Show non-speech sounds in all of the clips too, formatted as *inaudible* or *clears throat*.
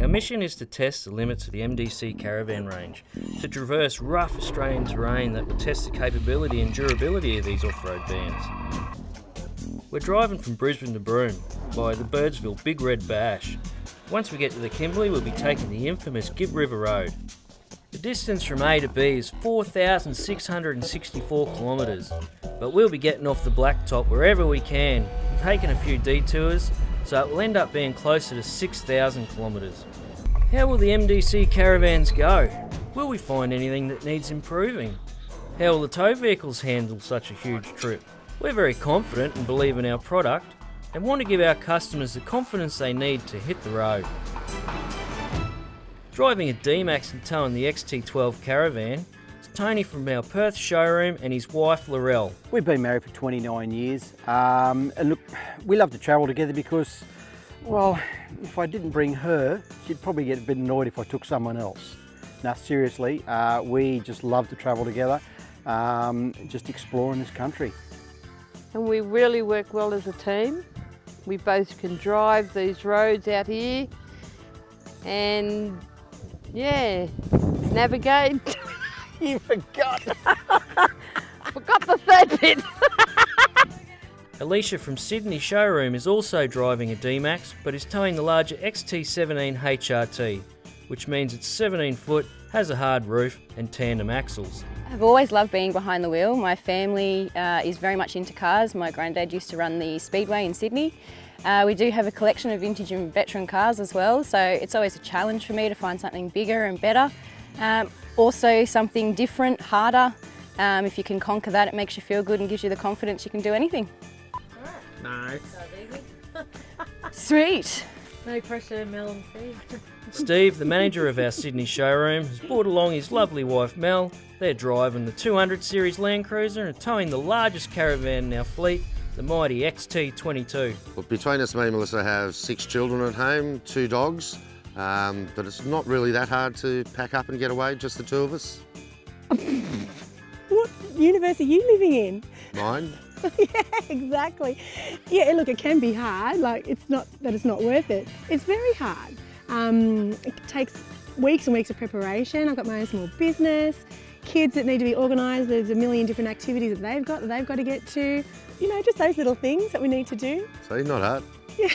Our mission is to test the limits of the MDC caravan range, to traverse rough Australian terrain that will test the capability and durability of these off-road vans. We're driving from Brisbane to Broome by the Birdsville Big Red Bash. Once we get to the Kimberley, we'll be taking the infamous Gibb River Road. The distance from A to B is 4,664 kilometres, but we'll be getting off the blacktop wherever we can, taking a few detours, so it will end up being closer to 6,000 kilometres. How will the MDC caravans go? Will we find anything that needs improving? How will the tow vehicles handle such a huge trip? We're very confident and believe in our product and want to give our customers the confidence they need to hit the road. Driving a D-Max and towing the XT12 caravan is Tony from our Perth showroom and his wife Laurel. We've been married for 29 years um, and look, we love to travel together because well, if I didn't bring her, she'd probably get a bit annoyed if I took someone else. Now, seriously, uh, we just love to travel together, um, just exploring this country. And we really work well as a team. We both can drive these roads out here and, yeah, navigate. you forgot. forgot the third bit. *laughs* Alicia from Sydney showroom is also driving a D-Max but is towing the larger XT17 HRT, which means it's 17 foot, has a hard roof and tandem axles. I've always loved being behind the wheel. My family uh, is very much into cars. My granddad used to run the Speedway in Sydney. Uh, we do have a collection of vintage and veteran cars as well, so it's always a challenge for me to find something bigger and better. Um, also something different, harder. Um, if you can conquer that, it makes you feel good and gives you the confidence you can do anything. Nice. *laughs* Sweet. No pressure, Mel and Steve. Steve, the manager of our Sydney showroom, has brought along his lovely wife Mel. They're driving the 200 series Land Cruiser and towing the largest caravan in our fleet, the mighty XT22. Well, between us, me and Melissa have six children at home, two dogs, um, but it's not really that hard to pack up and get away, just the two of us. *laughs* what universe are you living in? Mine. *laughs* yeah, exactly. Yeah, look, it can be hard. Like, it's not that it's not worth it. It's very hard. Um, it takes weeks and weeks of preparation. I've got my own small business, kids that need to be organised. There's a million different activities that they've got that they've got to get to. You know, just those little things that we need to do. See, not hard. Yeah.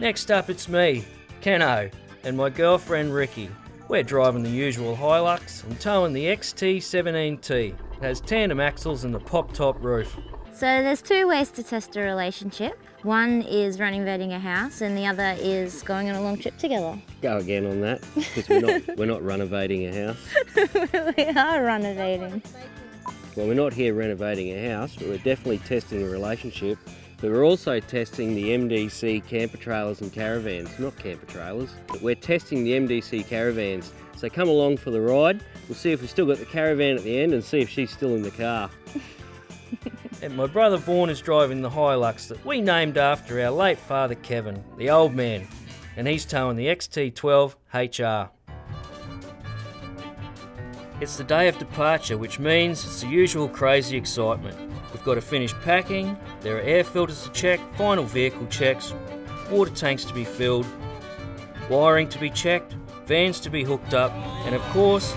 Next up, it's me, Keno, and my girlfriend Ricky. We're driving the usual Hilux and towing the XT17T. It has tandem axles and the pop-top roof. So there's two ways to test a relationship. One is renovating a house and the other is going on a long trip together. Go again on that, because we're not, we're not renovating a house. *laughs* we are renovating. Well, we're not here renovating a house, but we're definitely testing a relationship. But we're also testing the MDC camper trailers and caravans, not camper trailers, but we're testing the MDC caravans. So come along for the ride. We'll see if we've still got the caravan at the end and see if she's still in the car. *laughs* and my brother Vaughan is driving the Hilux that we named after our late father Kevin, the old man, and he's towing the XT12 HR. It's the day of departure, which means it's the usual crazy excitement. We've got to finish packing, there are air filters to check, final vehicle checks, water tanks to be filled, wiring to be checked, vans to be hooked up, and of course,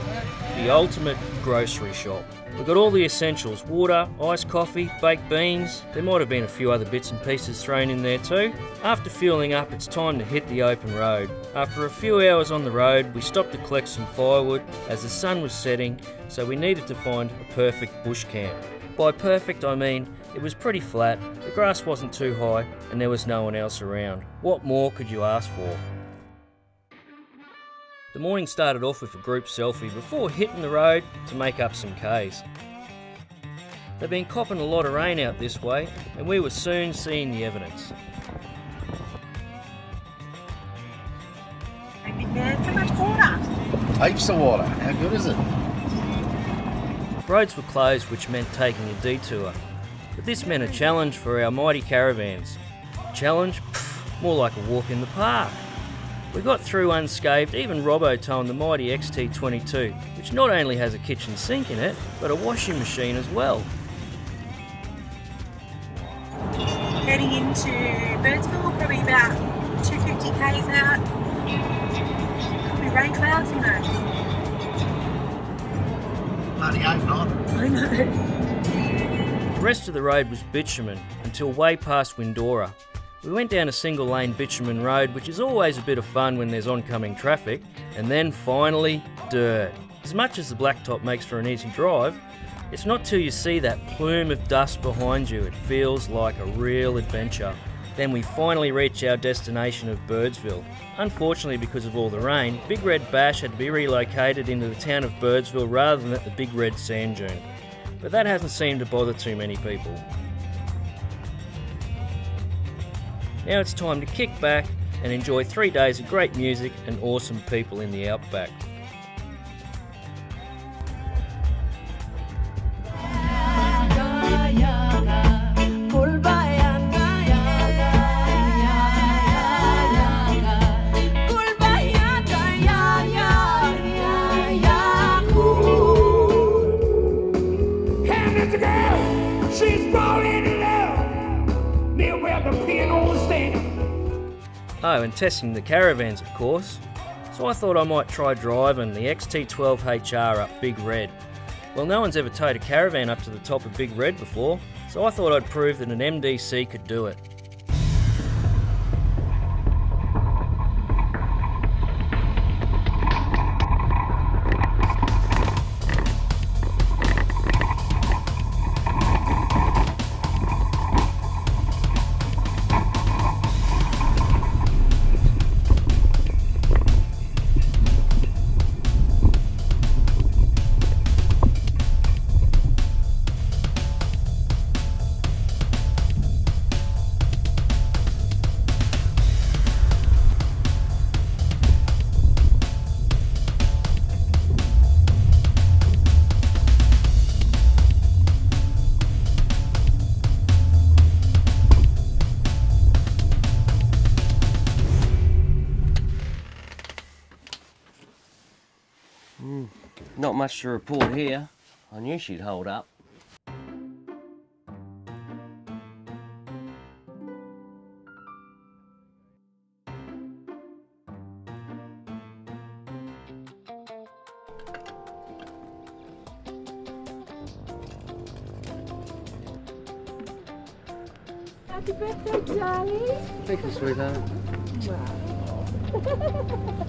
the ultimate grocery shop. We've got all the essentials water, iced coffee, baked beans. There might have been a few other bits and pieces thrown in there too. After fueling up, it's time to hit the open road. After a few hours on the road, we stopped to collect some firewood as the sun was setting, so we needed to find a perfect bush camp. By perfect, I mean it was pretty flat, the grass wasn't too high, and there was no one else around. What more could you ask for? The morning started off with a group selfie before hitting the road to make up some Ks. They've been copping a lot of rain out this way, and we were soon seeing the evidence. Too much water. Heaps of water. How good is it? Roads were closed, which meant taking a detour. But this meant a challenge for our mighty caravans. Challenge? Pff, more like a walk in the park. We got through unscathed, even Robbo towing the mighty XT22, which not only has a kitchen sink in it, but a washing machine as well. heading into Birdsville, probably about 250 k's out. Could be rain clouds, in knows? Bloody hope not. I know. The rest of the road was bitumen until way past Windora. We went down a single lane bitumen road, which is always a bit of fun when there's oncoming traffic, and then finally, dirt. As much as the blacktop makes for an easy drive, it's not till you see that plume of dust behind you it feels like a real adventure. Then we finally reach our destination of Birdsville. Unfortunately, because of all the rain, Big Red Bash had to be relocated into the town of Birdsville rather than at the Big Red Sand Dune. But that hasn't seemed to bother too many people. Now it's time to kick back and enjoy three days of great music and awesome people in the outback. And testing the caravans, of course. So I thought I might try driving the XT12HR up Big Red. Well, no one's ever towed a caravan up to the top of Big Red before, so I thought I'd prove that an MDC could do it. Much to report here. I knew she'd hold up. Happy birthday, darling. Thank you, sweetheart. Wow, *laughs*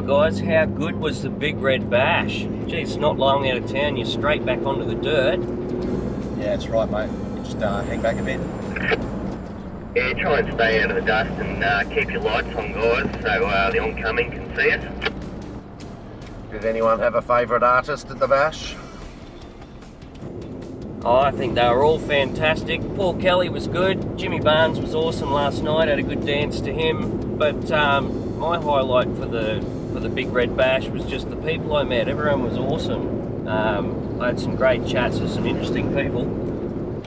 guys, how good was the Big Red Bash? Geez, not long out of town, you're straight back onto the dirt. Yeah, that's right, mate. Just uh, hang back a bit. Yeah, try and stay out of the dust and uh, keep your lights on, guys, so uh, the oncoming can see us. Did anyone have a favourite artist at the bash? Oh, I think they were all fantastic. Paul Kelly was good. Jimmy Barnes was awesome last night. Had a good dance to him. But um, my highlight for the for the Big Red Bash was just the people I met. Everyone was awesome. Um, I had some great chats with some interesting people.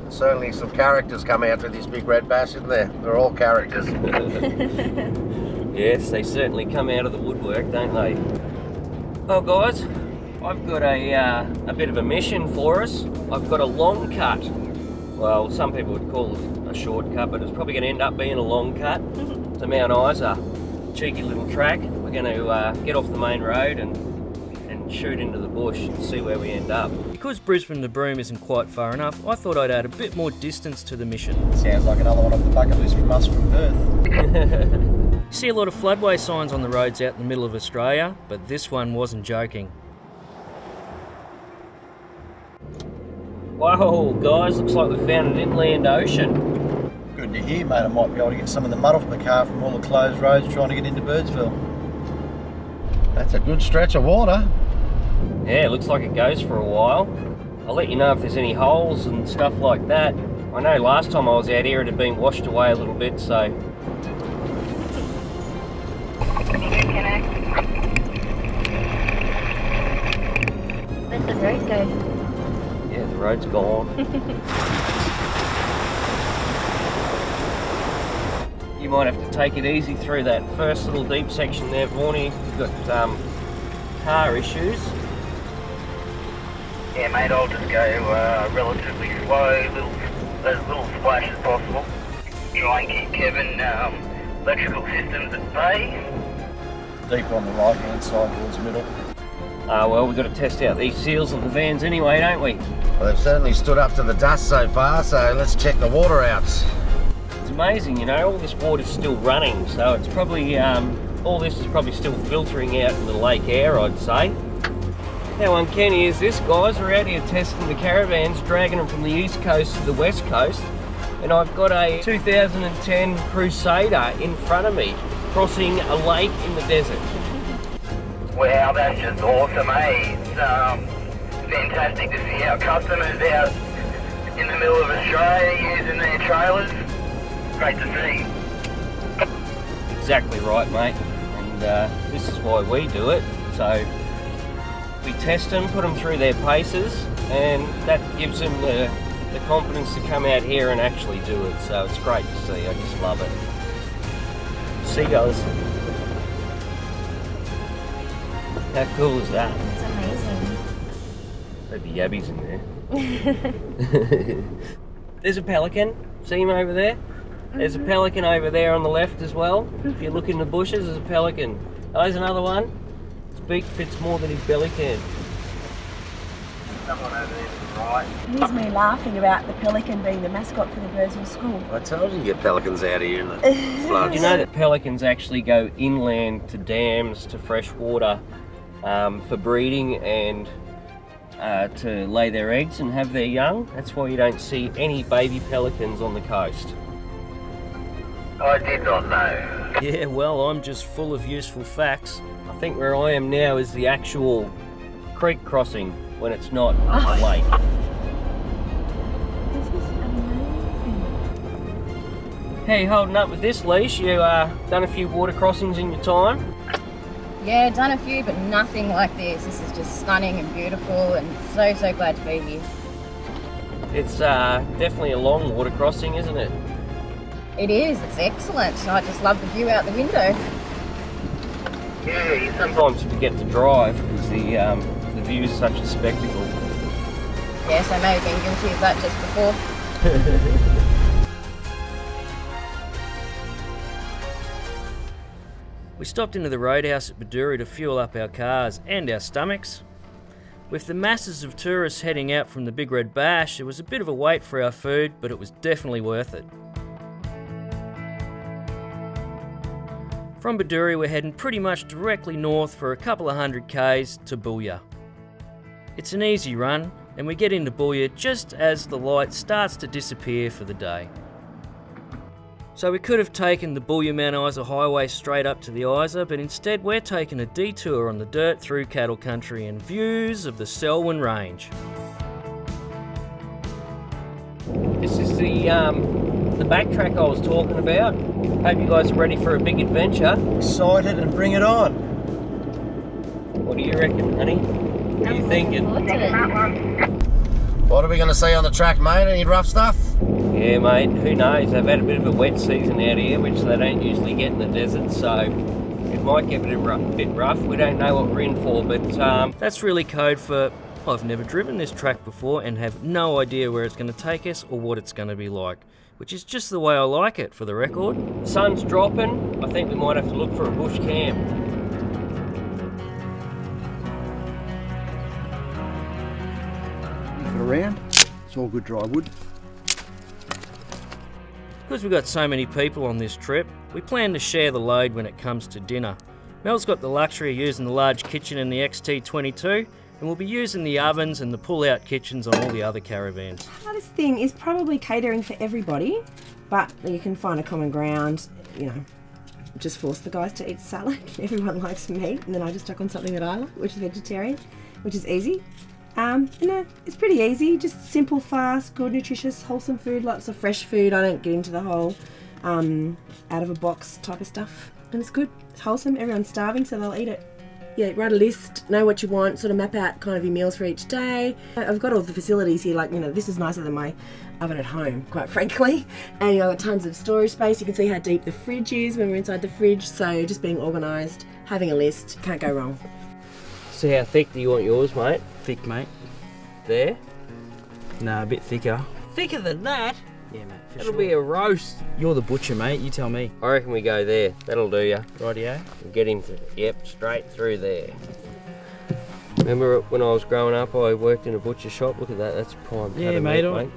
Certainly some characters come out to this big red bash, isn't there? They're all characters. *laughs* Yes, they certainly come out of the woodwork, don't they? Well, guys, I've got a uh, a bit of a mission for us. I've got a long cut. Well, some people would call it a short cut, but it's probably going to end up being a long cut *laughs* to Mount Isa. Cheeky little track. We're going to uh, get off the main road and and shoot into the bush and see where we end up. Because Brisbane to Broome isn't quite far enough, I thought I'd add a bit more distance to the mission. Sounds like another one off the bucket list from us from Perth. *laughs* *laughs* See a lot of floodway signs on the roads out in the middle of Australia, but this one wasn't joking. Whoa, guys, looks like we found an inland ocean. Good to hear, mate. I might be able to get some of the mud off the car from all the closed roads trying to get into Birdsville. That's a good stretch of water. Yeah, it looks like it goes for a while. I'll let you know if there's any holes and stuff like that. I know last time I was out here it had been washed away a little bit, so Where'd the road go? yeah, the road's gone. *laughs* You might have to take it easy through that first little deep section there, Vaughnie. You've got um, car issues. Yeah, mate, I'll just go uh, relatively slow, little, as little splash as possible. Try and keep Kevin um, electrical systems at bay. Deep on the right hand side towards the middle. Uh, well, we've got to test out these seals on the vans anyway, don't we? Well, they've certainly stood up to the dust so far, so let's check the water out. Amazing, you know, all this water's still running, so it's probably, um, all this is probably still filtering out in the Lake Eyre, I'd say. How uncanny is this, guys? We're out here testing the caravans, dragging them from the east coast to the west coast, and I've got a 2010 Crusader in front of me, crossing a lake in the desert. Wow, that's just awesome, eh? It's um, fantastic to see our customers out in the middle of Australia using their trailers. Great to see. Exactly right, mate. And uh, this is why we do it. So we test them, put them through their paces, and that gives them the, the confidence to come out here and actually do it. So it's great to see. I just love it. Seagulls. How cool is that? It's amazing. Maybe yabbies in there. *laughs* *laughs* *laughs* There's a pelican. See him over there? There's a pelican over there on the left as well. If you look in the bushes, there's a pelican. Oh, there's another one. His beak fits more than his belly can. Someone over there to the right. Here's me laughing about the pelican being the mascot for the Birdsville School. I told you to get pelicans out of here in the Do *laughs* floods. you know that pelicans actually go inland to dams, to fresh water, um, for breeding and uh, to lay their eggs and have their young? That's why you don't see any baby pelicans on the coast. I did not know. Yeah, well, I'm just full of useful facts. I think where I am now is the actual creek crossing when it's not a lake. This is amazing. How you holding up with this leash? You uh, done a few water crossings in your time? Yeah, done a few, but nothing like this. This is just stunning and beautiful, and so so glad to be here. It's uh, definitely a long water crossing, isn't it? It is. It's excellent. I just love the view out the window. Yeah, you Sometimes you forget to drive because the um, the view is such a spectacle. Yes, I may have been guilty of that just before. *laughs* We stopped into the roadhouse at Bedourie to fuel up our cars and our stomachs. With the masses of tourists heading out from the Big Red Bash, it was a bit of a wait for our food, but it was definitely worth it. From Bedourie, we're heading pretty much directly north for a couple of hundred k's to Boulia. It's an easy run, and we get into Boulia just as the light starts to disappear for the day. So we could have taken the Boulia Mount Isa highway straight up to the Isa, but instead we're taking a detour on the dirt through cattle country and views of the Selwyn Range. This is the um, the backtrack I was talking about. Hope you guys are ready for a big adventure. Excited and bring it on. What do you reckon, honey? What are you thinking? What are we going to see on the track, mate? Any rough stuff? Yeah, mate. Who knows? They've had a bit of a wet season out here, which they don't usually get in the desert, so it might get a bit rough. Bit rough. We don't know what we're in for, but um, That's really code for I've never driven this track before and have no idea where it's going to take us or what it's going to be like, which is just the way I like it for the record. sun's dropping. I think we might have to look for a bush camp. Move it around. It's all good dry wood. Because we've got so many people on this trip, we plan to share the load when it comes to dinner. Mel's got the luxury of using the large kitchen in the XT22, and we'll be using the ovens and the pull-out kitchens on all the other caravans. Hardest thing is probably catering for everybody, but you can find a common ground. You know, just force the guys to eat salad. *laughs* Everyone likes meat, and then I just chuck on something that I like, which is vegetarian, which is easy. Um, you know, it's pretty easy. Just simple, fast, good, nutritious, wholesome food. Lots of fresh food. I don't get into the whole um, out of a box type of stuff, and it's good. It's wholesome. Everyone's starving, so they'll eat it. Yeah, write a list, know what you want, sort of map out kind of your meals for each day. I've got all the facilities here, like, you know, this is nicer than my oven at home, quite *laughs* frankly. And you know, got tons of storage space. You can see how deep the fridge is when we're inside the fridge. So just being organised, having a list, can't go wrong. See how thick do you want yours, mate? Thick, mate. There? Nah, a bit thicker. Thicker than that? Yeah, mate. For That'll sure. be a roast. You're the butcher, mate. You tell me. I reckon we go there. That'll do ya. Rightio. Get him, th- yep, straight through there. Remember when I was growing up, I worked in a butcher shop. Look at that, that's prime Yeah, mate. meat,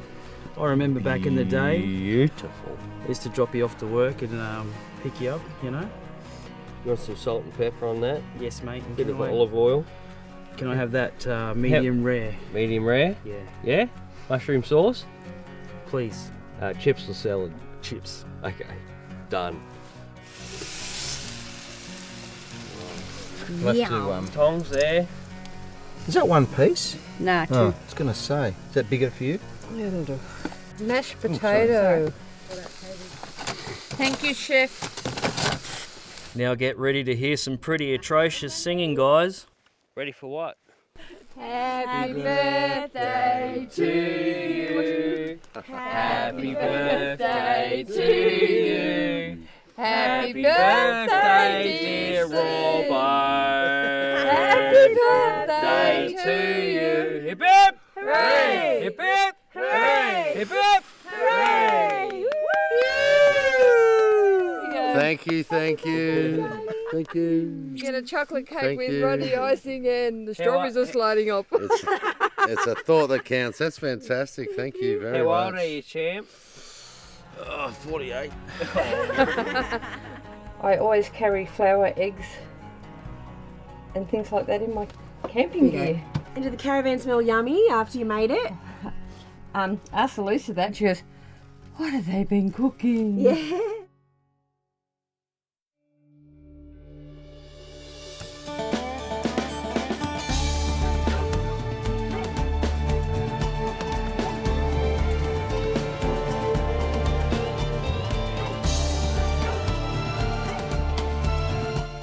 I, I remember back in the day. Beautiful. I used to drop you off to work and um, pick you up. You know. You want some salt and pepper on that? Yes, mate. and Bit of I- olive oil. Can I have that uh, medium rare? Medium rare? Yeah. Yeah? Mushroom sauce? Please. Uh, chips or salad? Chips. Okay, done. We'll have to, um, Tongs there. Is that one piece? Nah, Oh, I was going to say. Is that bigger for you? Yeah, it'll do. Mashed sorry. potato. Thank you, chef. Now get ready to hear some pretty atrocious singing, guys. Ready for what? Happy birthday to you. Happy birthday to you. Happy birthday, dear Robert. Happy birthday to you. Hip hip! Hooray! Hip hip! Hooray! Hip hip! Hooray! Thank you, thank you, thank you. Get a chocolate cake Thank with you. runny icing and the strawberries are sliding up. It's, it's a thought that counts. That's fantastic. Thank you very How much. old are you, champ? Oh, 48. *laughs* I always carry flour, eggs, and things like that in my camping There gear. And did the caravan smell yummy after you made it? *laughs* Um, asked Elisa that. She goes, "What have they been cooking?" *laughs* Yeah.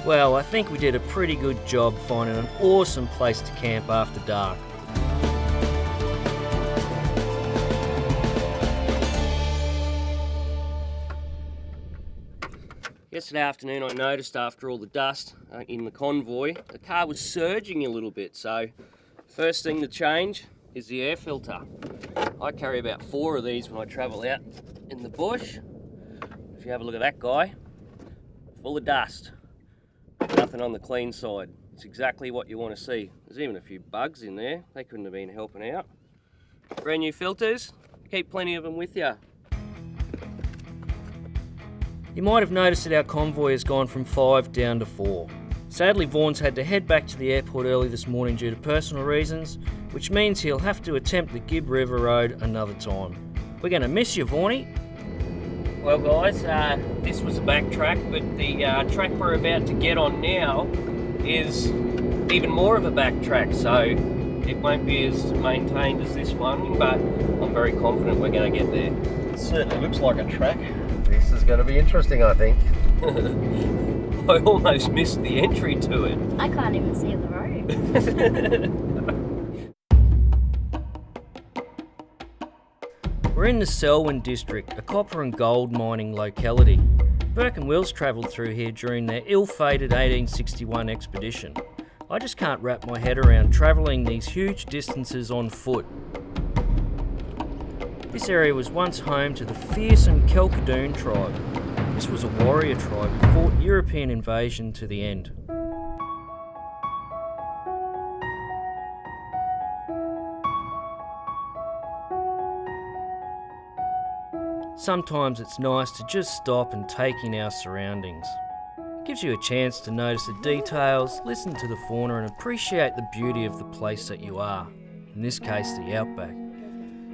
Well, I think we did a pretty good job finding an awesome place to camp after dark. Yesterday afternoon, I noticed after all the dust uh, in the convoy, the car was surging a little bit. So, first thing to change is the air filter. I carry about four of these when I travel out in the bush. If you have a look at that guy, full of dust. Nothing on the clean side. It's exactly what you want to see. There's even a few bugs in there. They couldn't have been helping out. Brand new filters. Keep plenty of them with you. You might have noticed that our convoy has gone from five down to four. Sadly, Vaughan's had to head back to the airport early this morning due to personal reasons, which means he'll have to attempt the Gibb River Road another time. We're going to miss you, Vaughnie. Well, guys, uh, this was a backtrack, but the uh, track we're about to get on now is even more of a backtrack, so it won't be as maintained as this one, but I'm very confident we're going to get there. It certainly looks like a track. This is going to be interesting, I think. *laughs* I almost missed the entry to it. I can't even see the road. *laughs* We're in the Selwyn district, a copper and gold mining locality. Burke and Wills travelled through here during their ill-fated 1861 expedition. I just can't wrap my head around travelling these huge distances on foot. This area was once home to the fearsome Kalkadoon tribe. This was a warrior tribe who fought European invasion to the end. Sometimes it's nice to just stop and take in our surroundings. It gives you a chance to notice the details, listen to the fauna, and appreciate the beauty of the place that you are. In this case, the outback.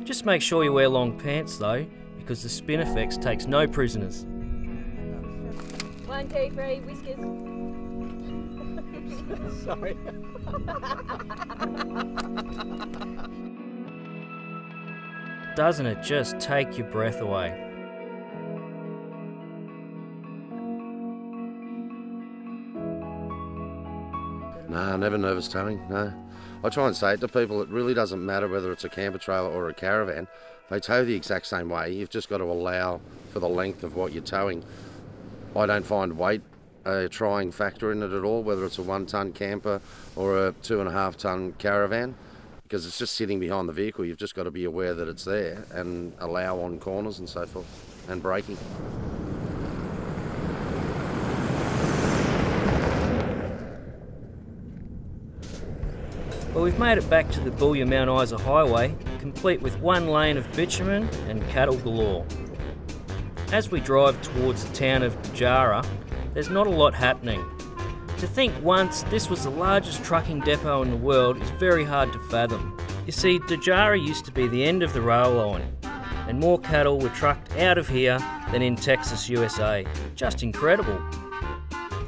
Just make sure you wear long pants though, because the Spinifex takes no prisoners. One, two, three, whiskers. *laughs* Sorry. *laughs* Doesn't it just take your breath away? Nah, never nervous towing, no. I try and say it to people, it really doesn't matter whether it's a camper trailer or a caravan. They tow the exact same way. You've just got to allow for the length of what you're towing. I don't find weight a trying factor in it at all, whether it's a one ton camper or a two and a half ton caravan, because it's just sitting behind the vehicle. You've just got to be aware that it's there and allow on corners and so forth and braking. Well, we've made it back to the Boulia Mount Isa Highway, complete with one lane of bitumen and cattle galore. As we drive towards the town of Dajarra, there's not a lot happening. To think once this was the largest trucking depot in the world is very hard to fathom. You see, Dajarra used to be the end of the rail line, and more cattle were trucked out of here than in Texas, USA. Just incredible.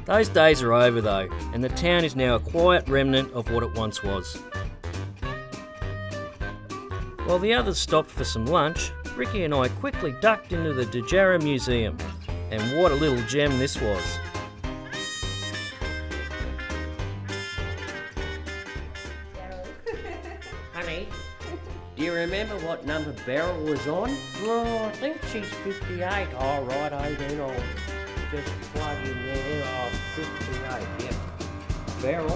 Those days are over though, and the town is now a quiet remnant of what it once was. While the others stopped for some lunch, Ricky and I quickly ducked into the Dajarra Museum. And what a little gem this was. You remember what number Beryl was on? Oh, I think she's 58. All right, oh, then I'll just plug in there. Oh, 58, yeah. Beryl.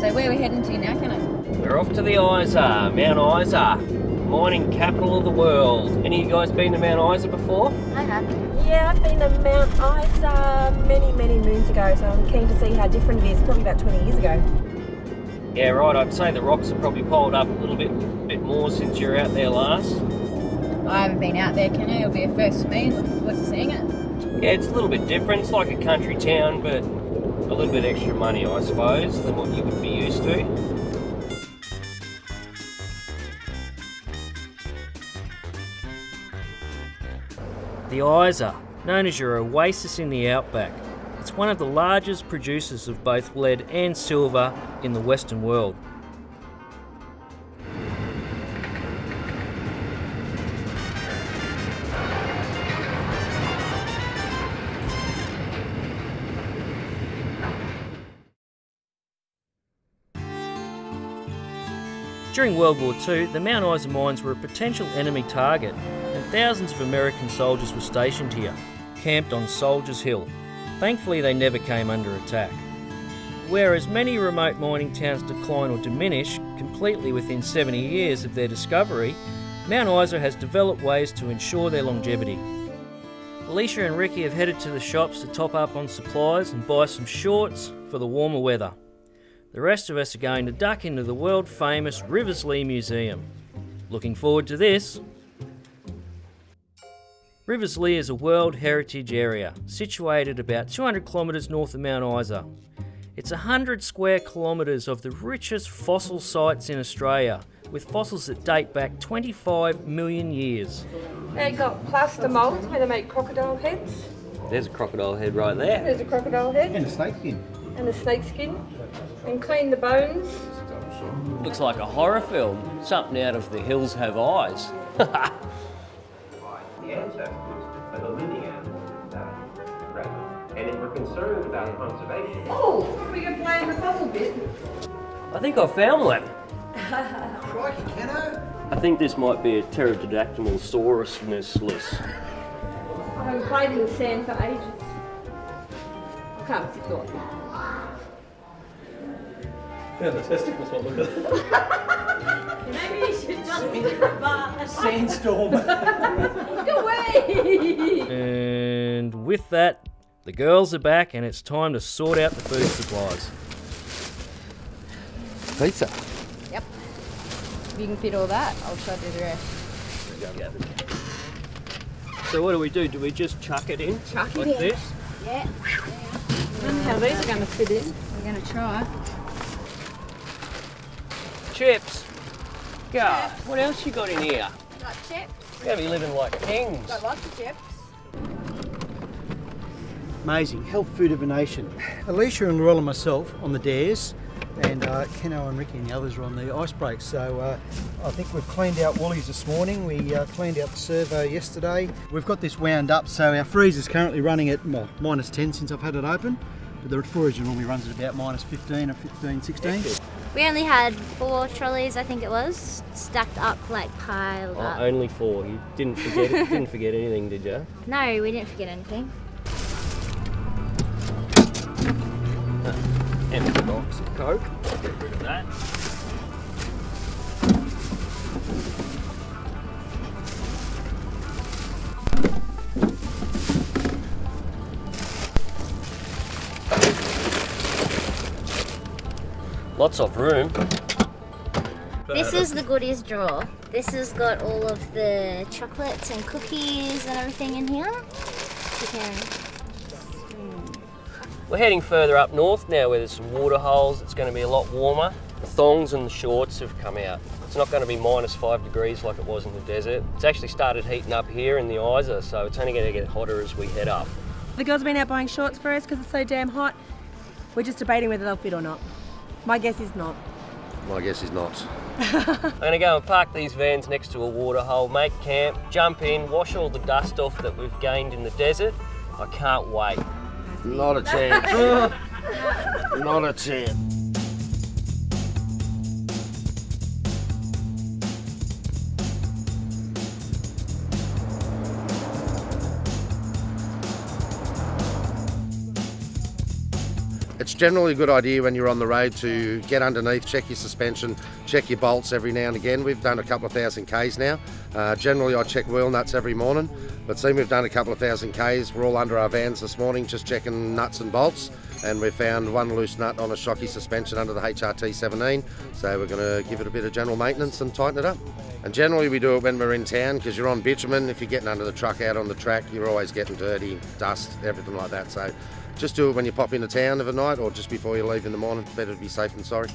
So where are we heading to now, can I? We're off to the Isa, Mount Isa, mining capital of the world. Any of you guys been to Mount Isa before? I have. Yeah, I've been to Mount Isa many, many moons ago, so I'm keen to see how different it is, probably about 20 years ago. Yeah, right. I'd say the rocks have probably piled up a little bit, bit more since you were out there last. I haven't been out there, Kenno. It'll be a first for me. Looking forward to seeing it. Yeah, it's a little bit different. It's like a country town, but a little bit extra money, I suppose, than what you would be used to. The Isa, known as your oasis in the outback, it's one of the largest producers of both lead and silver in the Western world. During World War II, the Mount Isa mines were a potential enemy target, and thousands of American soldiers were stationed here, camped on Soldiers Hill. Thankfully, they never came under attack. Whereas many remote mining towns decline or diminish completely within 70 years of their discovery, Mount Isa has developed ways to ensure their longevity. Alicia and Ricky have headed to the shops to top up on supplies and buy some shorts for the warmer weather. The rest of us are going to duck into the world famous Riversleigh Museum. Looking forward to this. Riversleigh is a World Heritage Area situated about 200 kilometres north of Mount Isa. It's 100 square kilometres of the richest fossil sites in Australia, with fossils that date back 25 million years. They've got plaster moulds where they make crocodile heads. There's a crocodile head right there. There's a crocodile head. And a snake skin. And a snake skin. And clean the bones. Looks like a horror film. Something out of The Hills Have Eyes. *laughs* The ancestors of the living animals died. Right. And if we're concerned about conservation. Oh, we can play in the fossil bit. I think I found one. Crikey, Kenno. I think this might be a pterodactyl saurusless. I haven't played in the sand for ages. I can't sit down. Yeah, the testicles one, look at *laughs* Sandstorm. Get away! And with that, the girls are back and it's time to sort out the food supplies. Pizza. Yep. If you can fit all that, I'll try to do the rest. So what do we do? Do we just chuck it in? Chuck it like in. this? Yeah. how these are going to fit in. We're going to try. Chips. God, what else you got in here? Got chips. We're gonna be living like kings. Got lots of chips. Amazing, health food of a nation. Alicia and Laurel and myself on the dares, and uh, Keno and Ricky and the others are on the ice breaks. So uh, I think we've cleaned out Woolies this morning. We uh, cleaned out the servo yesterday. We've got this wound up, so our freezer's currently running at well, minus 10 since I've had it open. But the forager normally runs at about minus 15 or 15, 16. We only had four trolleys, I think it was, stacked up like piled oh, up. Only four. You didn't forget *laughs* didn't forget anything, did you? No, we didn't forget anything. Uh, empty box of coke. Get rid of that. Lots of room. This is the goodies drawer. This has got all of the chocolates and cookies and everything in here. You We're heading further up north now where there's some water holes. It's going to be a lot warmer. The thongs and the shorts have come out. It's not going to be minus five degrees like it was in the desert. It's actually started heating up here in the Isa, so it's only going to get hotter as we head up. The girls have been out buying shorts for us because it's so damn hot. We're just debating whether they'll fit or not. My guess is not. My guess is not. I'm going to go and park these vans next to a water hole, make camp, jump in, wash all the dust off that we've gained in the desert. I can't wait. Not a chance. *laughs* not a chance. It's generally a good idea when you're on the road to get underneath, check your suspension, check your bolts every now and again. We've done a couple of thousand Ks now. Uh, generally, I check wheel nuts every morning, but seeing we've done a couple of thousand Ks, we're all under our vans this morning just checking nuts and bolts, and we found one loose nut on a shocky suspension under the HRT 17, so we're going to give it a bit of general maintenance and tighten it up. And generally, we do it when we're in town because you're on bitumen. If you're getting under the truck out on the track, you're always getting dirty, dust, everything like that. So just do it when you pop into town of a night or just before you leave in the morning. Better to be safe than sorry.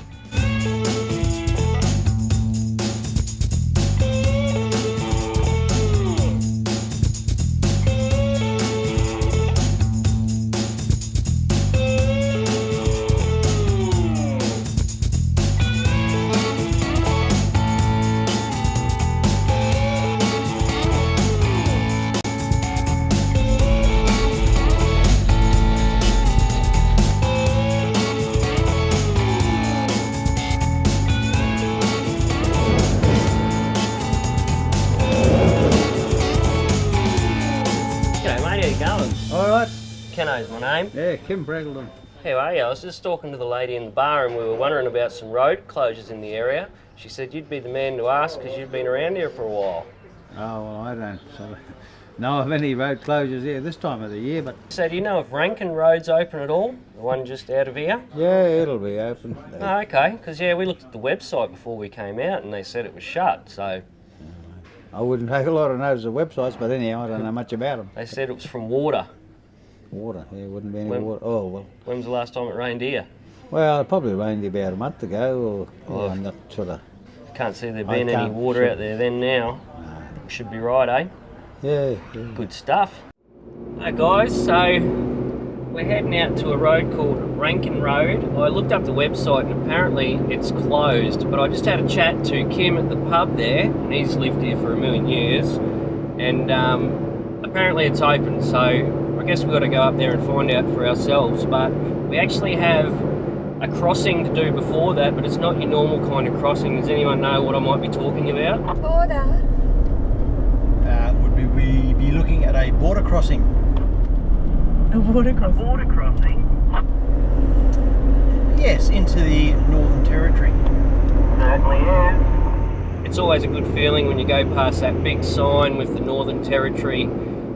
Kim Braggleton. How are you? I was just talking to the lady in the bar and we were wondering about some road closures in the area. She said you'd be the man to ask because you've been around here for a while. Oh, well, I don't sort of *laughs* know of any road closures here this time of the year, but So do you know if Rankin Road's open at all? The one just out of here? yeah, it'll be open. Oh, okay, because yeah, we looked at the website before we came out and they said it was shut, so I wouldn't *laughs* take a lot of notice of websites, but anyhow, I don't know much about them. they said it was from water. Water, yeah, wouldn't be any When- water. Oh, well. When was the last time it rained here? Well, it probably rained about a month ago, or Oh. yeah, I'm not sort of. Can't see there being any water out there then now. Should be right, eh? Yeah, yeah. Good stuff. Hi guys, so we're heading out to a road called Rankin Road. I looked up the website and apparently it's closed, but I just had a chat to Kim at the pub there, and he's lived here for a million years, and um, apparently it's open, so I guess we've got to go up there and find out for ourselves. But we actually have a crossing to do before that, but it's not your normal kind of crossing. Does anyone know what I might be talking about? Order. Uh, would we, we be looking at a border crossing? A water crossing. Border crossing. Yes, into the Northern Territory. Certainly is. It's always a good feeling when you go past that big sign with the Northern Territory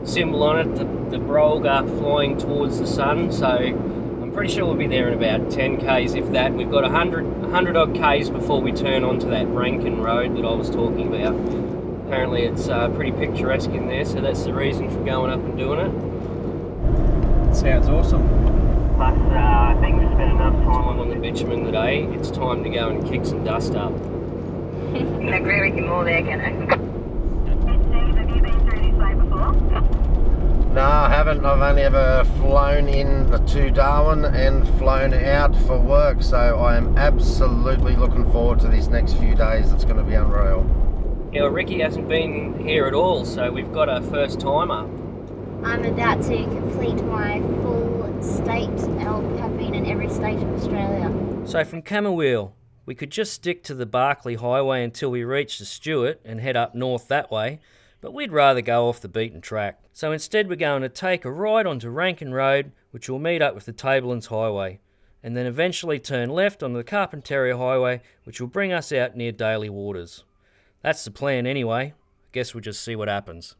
symbol on it, the, the Brolga flying towards the sun. So I'm pretty sure we'll be there in about 10 k's, if that. We've got 100, 100 odd k's before we turn onto that Rankin Road that I was talking about. Apparently, it's uh, pretty picturesque in there, so that's the reason for going up and doing it. Sounds awesome. Plus, uh, I think we've spent enough Time on the bitumen today, it's time to go and kick some dust up. *laughs* I agree with you more there, Kenno. Have you been through this way before? No, I haven't. I've only ever flown in the to Darwin and flown out for work, so I am absolutely looking forward to these next few days. It's going to be unreal. Yeah, well, Ricky hasn't been here at all, so we've got a first timer. I'm about to complete my full state, and I'll have been in every state of Australia. So from Camooweal, we could just stick to the Barkly Highway until we reach the Stuart and head up north that way, but we'd rather go off the beaten track. So instead, we're going to take a ride onto Rankin Road, which will meet up with the Tablelands Highway. and then eventually turn left on the Carpentaria Highway, which will bring us out near Daly Waters. That's the plan anyway. I guess we'll just see what happens.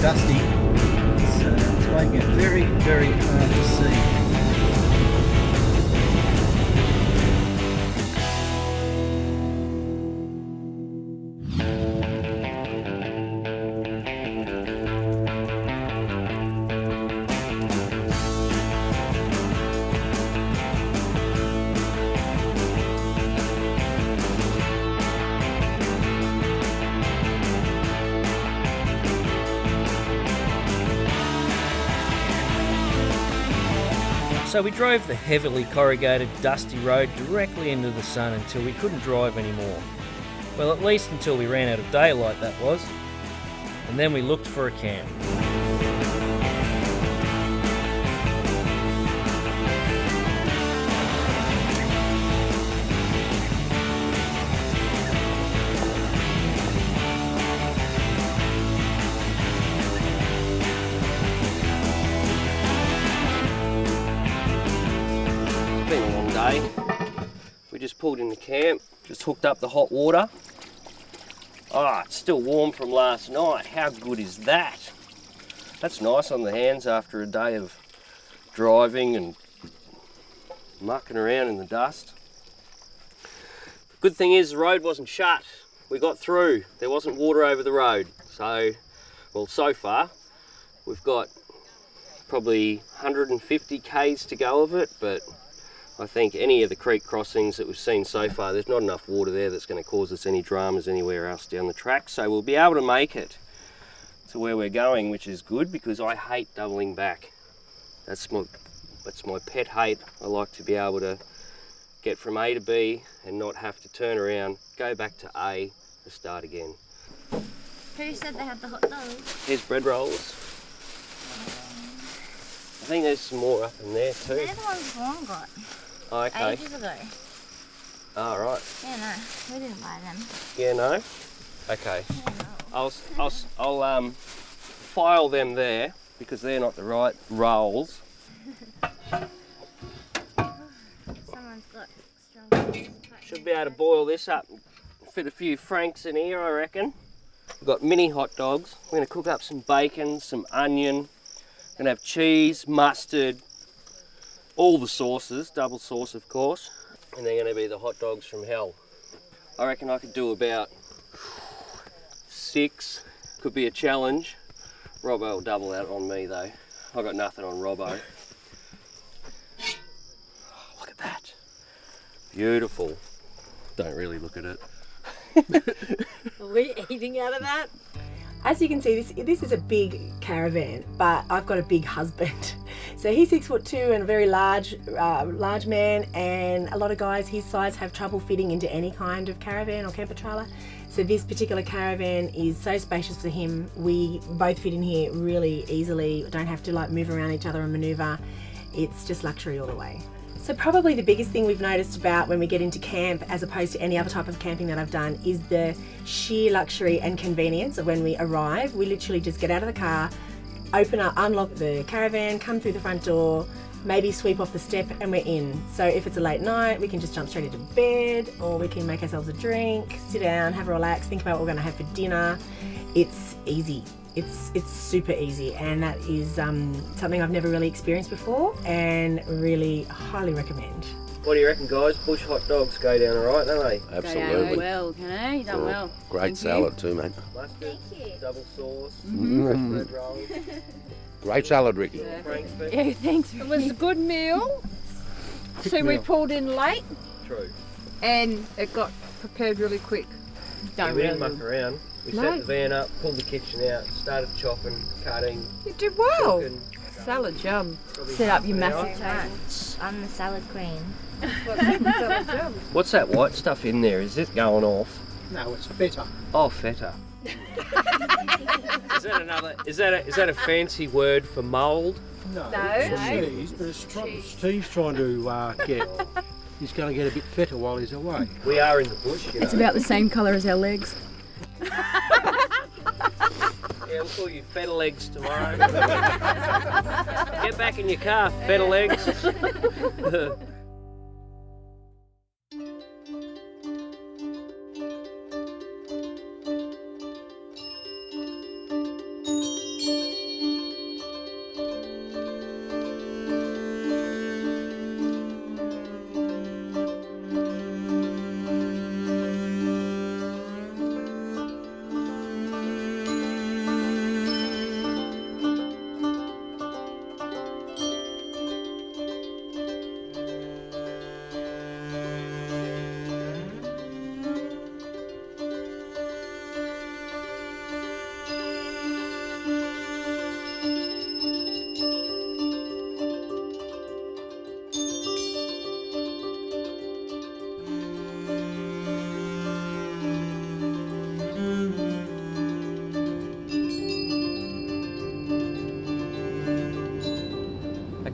Dusty. So we drove the heavily corrugated, dusty road directly into the sun until we couldn't drive anymore. Well, at least until we ran out of daylight, that was. And then we looked for a camp. Hooked up the hot water. Ah, it's still warm from last night. How good is that? That's nice on the hands after a day of driving and mucking around in the dust. Good thing is the road wasn't shut. We got through. There wasn't water over the road. So, well, so far, we've got probably 150 k's to go of it, but I think any of the creek crossings that we've seen so far, there's not enough water there that's going to cause us any dramas anywhere else down the track. So we'll be able to make it to where we're going, which is good because I hate doubling back. That's my that's my pet hate. I like to be able to get from A to B and not have to turn around, go back to A, and start again. Who said they had the hot dogs? Here's bread rolls. I think there's some more up in there too. They're the ones Vaughn got Oh, okay. ages ago. All right. Yeah, no, we didn't buy them. Yeah, no. Okay. Yeah, no. I'll I'll I'll um file them there because they're not the right rolls. *laughs* Someone's got strong. Should be able to boil this up, fit a few franks in here, I reckon. We've got mini hot dogs. We're going to cook up some bacon, some onion. We're going to have cheese, mustard, all the sauces, double sauce, of course. And they're going to be the hot dogs from hell. I reckon I could do about six. Could be a challenge. Robbo will double out on me though. I've got nothing on Robbo. *sighs* Look at that. Beautiful. Don't really look at it. *laughs* Are we eating out of that? As you can see, this this is a big caravan, but I've got a big husband. *laughs* So he's six foot two and a very large, uh, large man. And a lot of guys his size have trouble fitting into any kind of caravan or camper trailer. So this particular caravan is so spacious for him. We both fit in here really easily. Don't have to like move around each other and maneuver. It's just luxury all the way. So probably the biggest thing we've noticed about when we get into camp as opposed to any other type of camping that I've done is the sheer luxury and convenience of when we arrive. We literally just get out of the car, open up, unlock the caravan, come through the front door, maybe sweep off the step and we're in. So if it's a late night, we can just jump straight into bed or we can make ourselves a drink, sit down, have a relax, think about what we're going to have for dinner. It's easy. It's it's super easy and that is um, something I've never really experienced before and really highly recommend. What do you reckon, guys? Bush hot dogs go down all right, don't they? Absolutely. well, you know, you done well. Great Thank you. salad too, mate. Mustard, double sauce, Mm. bread. *laughs* Great salad, Ricky. Frank's best. Yeah, thanks. It was a good meal. See, we meal. pulled in late True. and it got prepared really quick. Yeah, we didn't muck around. We No. set the van up, pulled the kitchen out, started chopping, cutting. You did well. cooking. Salad jam. Set up your Half an massive hour. I'm the salad queen. *laughs* What's that white stuff in there? Is it going off? No, it's feta. Oh, feta. is that another? Is that a, is that a fancy word for mould? No, No. it's cheese, but it's tr- Steve's trying to uh, get. He's going to get a bit fitter while he's away. We are in the bush, you know. It's about the same colour as our legs. Yeah, we'll call you feta legs tomorrow. Get back in your car, feta legs. *laughs*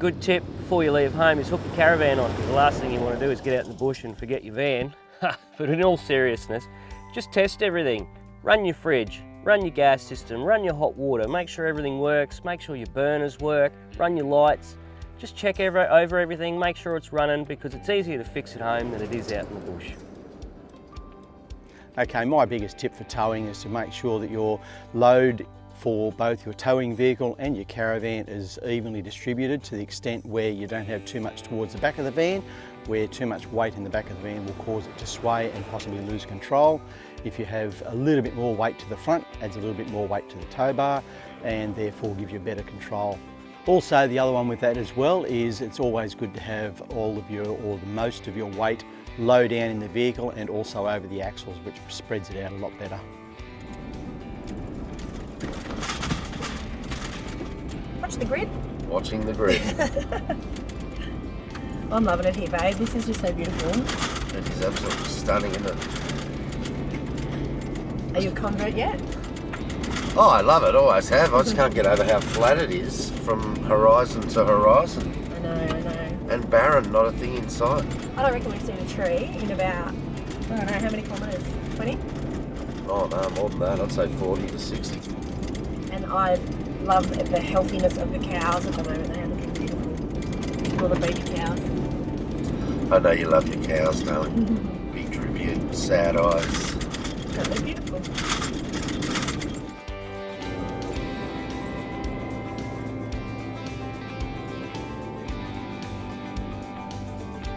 good tip before you leave home is hook your caravan on. The last thing you want to do is get out in the bush and forget your van. but in all seriousness, just test everything. Run your fridge, run your gas system, run your hot water, make sure everything works, make sure your burners work, run your lights. Just check over, over everything, make sure it's running because it's easier to fix at home than it is out in the bush. Okay, my biggest tip for towing is to make sure that your load for both your towing vehicle and your caravan is evenly distributed to the extent where you don't have too much towards the back of the van, where too much weight in the back of the van will cause it to sway and possibly lose control. If you have a little bit more weight to the front, adds a little bit more weight to the tow bar and therefore gives you better control. Also, the other one with that as well is it's always good to have all of your, or the most of your weight low down in the vehicle and also over the axles, which spreads it out a lot better. Watch the grid. Watching the grid. *laughs* I'm loving it here, babe. This is just so beautiful. it is absolutely stunning, isn't it? Are you a convert yet? Oh, I love it, always have. I just can't get over how flat it is from horizon to horizon. I know, I know. And barren, not a thing in sight. I don't reckon we've seen a tree in about, I don't know, how many kilometres? 20? Oh no, more than that. I'd say 40 to 60. And I love the healthiness of the cows at the moment. They are looking beautiful. All the baby cows. I know you love your cows, darling. *laughs* Big droopy, sad eyes. They're beautiful.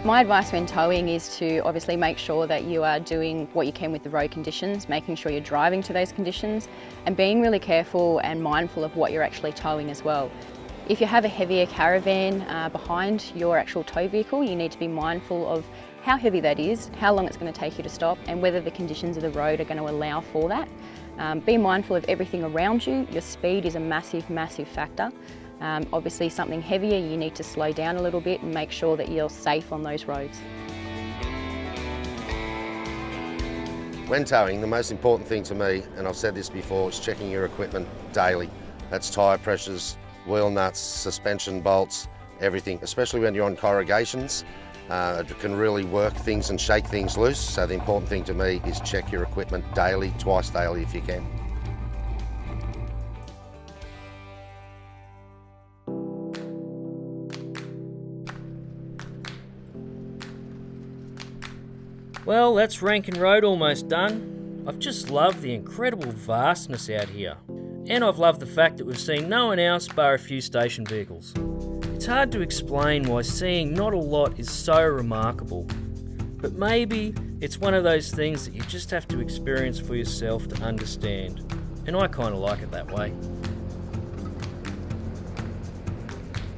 My advice when towing is to obviously make sure that you are doing what you can with the road conditions, making sure you're driving to those conditions and being really careful and mindful of what you're actually towing as well. If you have a heavier caravan uh, behind your actual tow vehicle, you need to be mindful of how heavy that is, how long it's going to take you to stop and whether the conditions of the road are going to allow for that. Um, be mindful of everything around you. Your speed is a massive, massive factor. Um, obviously something heavier, you need to slow down a little bit and make sure that you're safe on those roads. When towing, the most important thing to me, and I've said this before, is checking your equipment daily. That's tyre pressures, wheel nuts, suspension bolts, everything, especially when you're on corrugations. Uh, it can really work things and shake things loose. So the important thing to me is check your equipment daily, twice daily if you can. Well, that's Rankin Road almost done. I've just loved the incredible vastness out here. And I've loved the fact that we've seen no one else bar a few station vehicles. It's hard to explain why seeing not a lot is so remarkable. But maybe it's one of those things that you just have to experience for yourself to understand. And I kind of like it that way.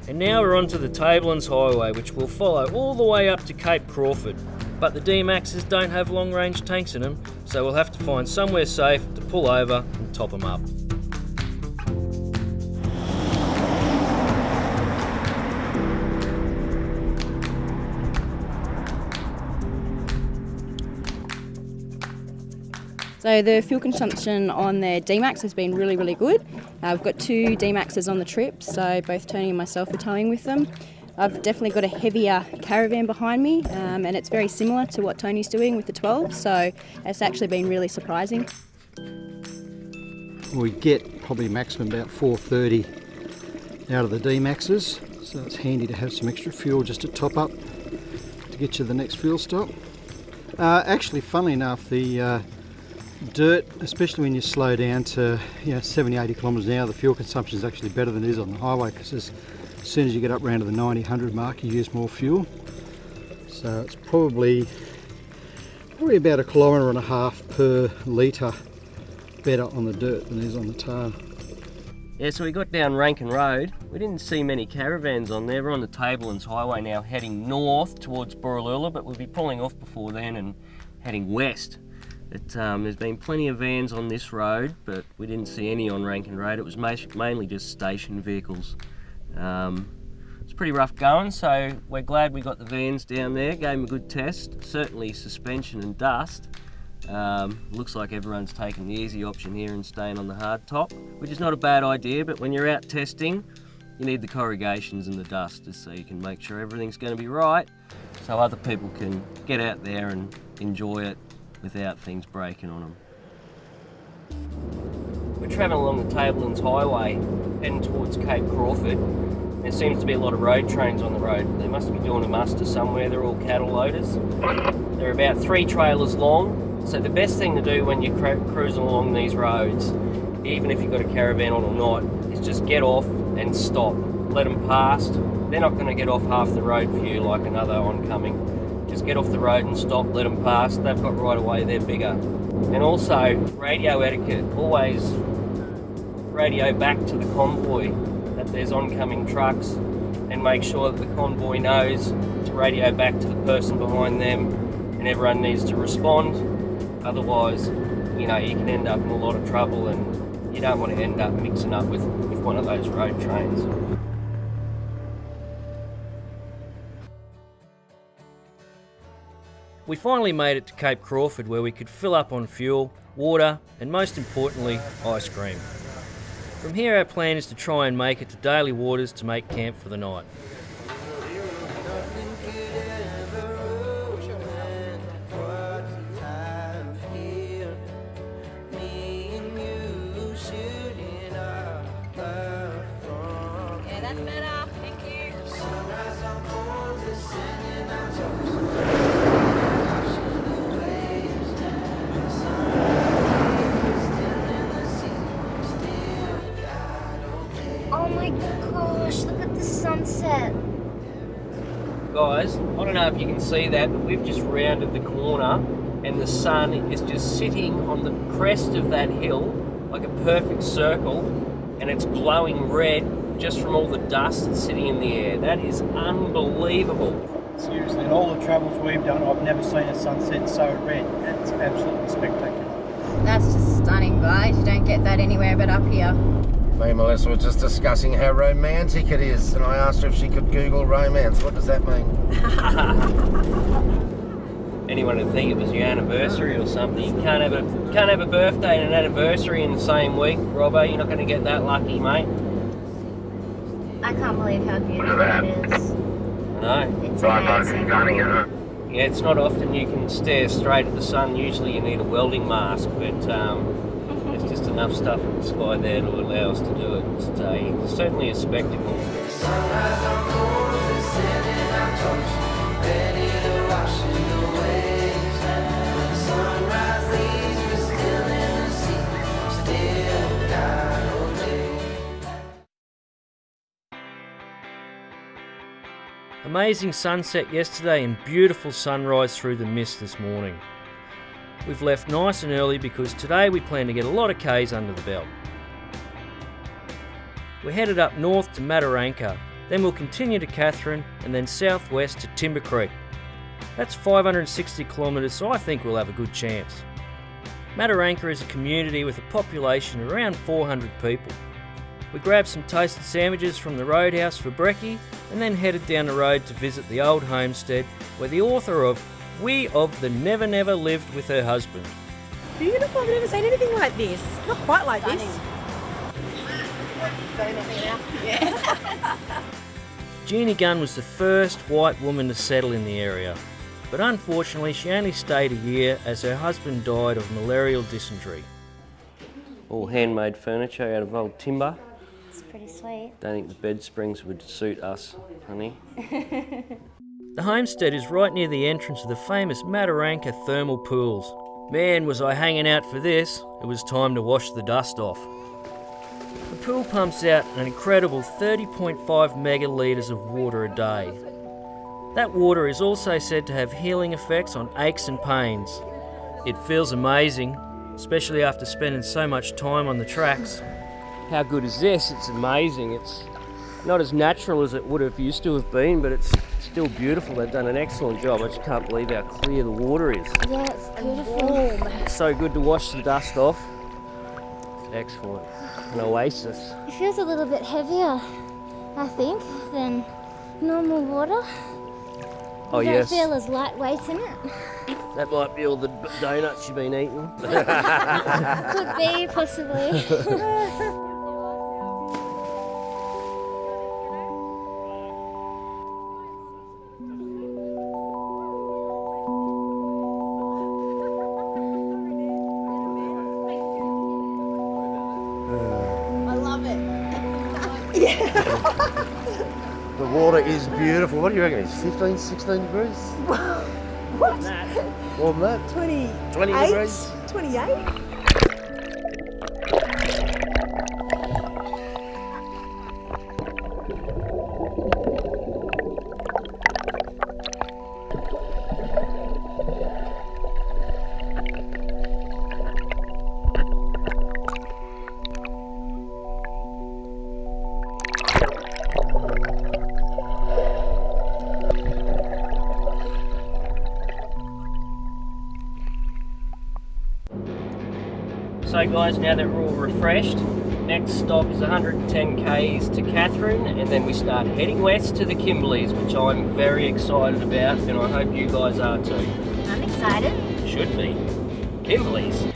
And now we're onto the Tablelands Highway, which will follow all the way up to Cape Crawford. But the D-Maxes don't have long-range tanks in them, so we'll have to find somewhere safe to pull over and top them up. So the fuel consumption on the D-Max has been really, really good. Uh, we've got two D-Maxes on the trip, so both Tony and myself are towing with them. I've definitely got a heavier caravan behind me, um, and it's very similar to what Tony's doing with the 12, so it's actually been really surprising. We get probably maximum about 430 out of the D-Maxes, so it's handy to have some extra fuel just to top up to get you the next fuel stop. Uh, actually, funnily enough, the uh, dirt, especially when you slow down to you know 70, 80 kilometres an hour, the fuel consumption is actually better than it is on the highway because as soon as you get up around to the 90, 100 mark, you use more fuel. So it's probably probably about a kilometre and a half per litre better on the dirt than it is on the tar. Yeah, so we got down Rankin Road. We didn't see many caravans on there. We're on the Tablelands Highway now, heading north towards Borroloola, but we'll be pulling off before then and heading west. It, um, there's been plenty of vans on this road, but we didn't see any on Rankin Road. It was mainly just station vehicles. Um, it's pretty rough going, so we're glad we got the vans down there, gave them a good test. Certainly suspension and dust. Um, looks like everyone's taking the easy option here and staying on the hard top, which is not a bad idea, but when you're out testing, you need the corrugations and the dust just so you can make sure everything's going to be right so other people can get out there and enjoy it without things breaking on them. Travelling along the Tablelands Highway, heading towards Cape Crawford. There seems to be a lot of road trains on the road. They must be doing a muster somewhere. They're all cattle loaders. They're about three trailers long. So the best thing to do when you're cruising along these roads, even if you've got a caravan on or not, is just get off and stop. Let them past. They're not going to get off half the road for you like another oncoming. Just get off the road and stop, let them pass. They've got right away, they're bigger. And also, radio etiquette. Always radio back to the convoy that there's oncoming trucks and make sure that the convoy knows to radio back to the person behind them and everyone needs to respond. Otherwise, you know, you can end up in a lot of trouble and you don't want to end up mixing up with, with one of those road trains. We finally made it to Cape Crawford where we could fill up on fuel, water, and most importantly, ice cream. From here, our plan is to try and make it to Daly Waters to make camp for the night. See that, but we've just rounded the corner and the sun is just sitting on the crest of that hill like a perfect circle and it's glowing red just from all the dust that's sitting in the air. That is unbelievable. Seriously, in all the travels we've done, I've never seen a sunset so red. It's absolutely spectacular. That's just stunning, guys. You don't get that anywhere but up here. Me and Melissa were just discussing how romantic it is, and I asked her if she could Google romance. What does that mean? *laughs* Anyone would think it was your anniversary or something. You can't have a can't have a birthday and an anniversary in the same week, Robbo. You're not going to get that lucky, mate. I can't believe how beautiful that is. No. It's amazing. Yeah, it's not often you can stare straight at the sun. Usually you need a welding mask, but um, there's just enough stuff in the sky there to allow us to do it. It's certainly a spectacle. Amazing sunset yesterday and beautiful sunrise through the mist this morning. We've left nice and early because today we plan to get a lot of Ks under the belt. We're headed up north to Mataranka, then we'll continue to Katherine and then southwest to Timber Creek. That's 560 kilometres, so I think we'll have a good chance. Mataranka is a community with a population of around 400 people. We grabbed some toasted sandwiches from the roadhouse for brekkie and then headed down the road to visit the old homestead where the author of We of the Never Never lived with her husband. Beautiful. I've never seen anything like this. Not quite like this. Jeannie Gunn was the first white woman to settle in the area, but unfortunately she only stayed a year as her husband died of malarial dysentery. All handmade furniture out of old timber. It's pretty sweet. Don't think the bed springs would suit us, honey. *laughs* The homestead is right near the entrance of the famous Mataranka thermal pools. Man, was I hanging out for this. It was time to wash the dust off. The pool pumps out an incredible 30.5 megalitres of water a day. That water is also said to have healing effects on aches and pains. It feels amazing, especially after spending so much time on the tracks. How good is this? It's amazing. It's not as natural as it would have used to have been, but it's still beautiful. They've done an excellent job. I just can't believe how clear the water is. Yeah, it's beautiful. It's so good to wash the dust off. Excellent. An oasis. It feels a little bit heavier, I think, than normal water. Oh you yes. feel as lightweight in it. That might be all the donuts you've been eating. *laughs* Could be, possibly. *laughs* water is beautiful. What do you reckon? It's 15, 16 degrees? *laughs* what? More than that? 20. 20 degrees? 28? Refreshed, next stop is 110 k's to Katherine, and then we start heading west to the Kimberleys, which I'm very excited about, and I hope you guys are too. I'm excited. Should be. Kimberleys.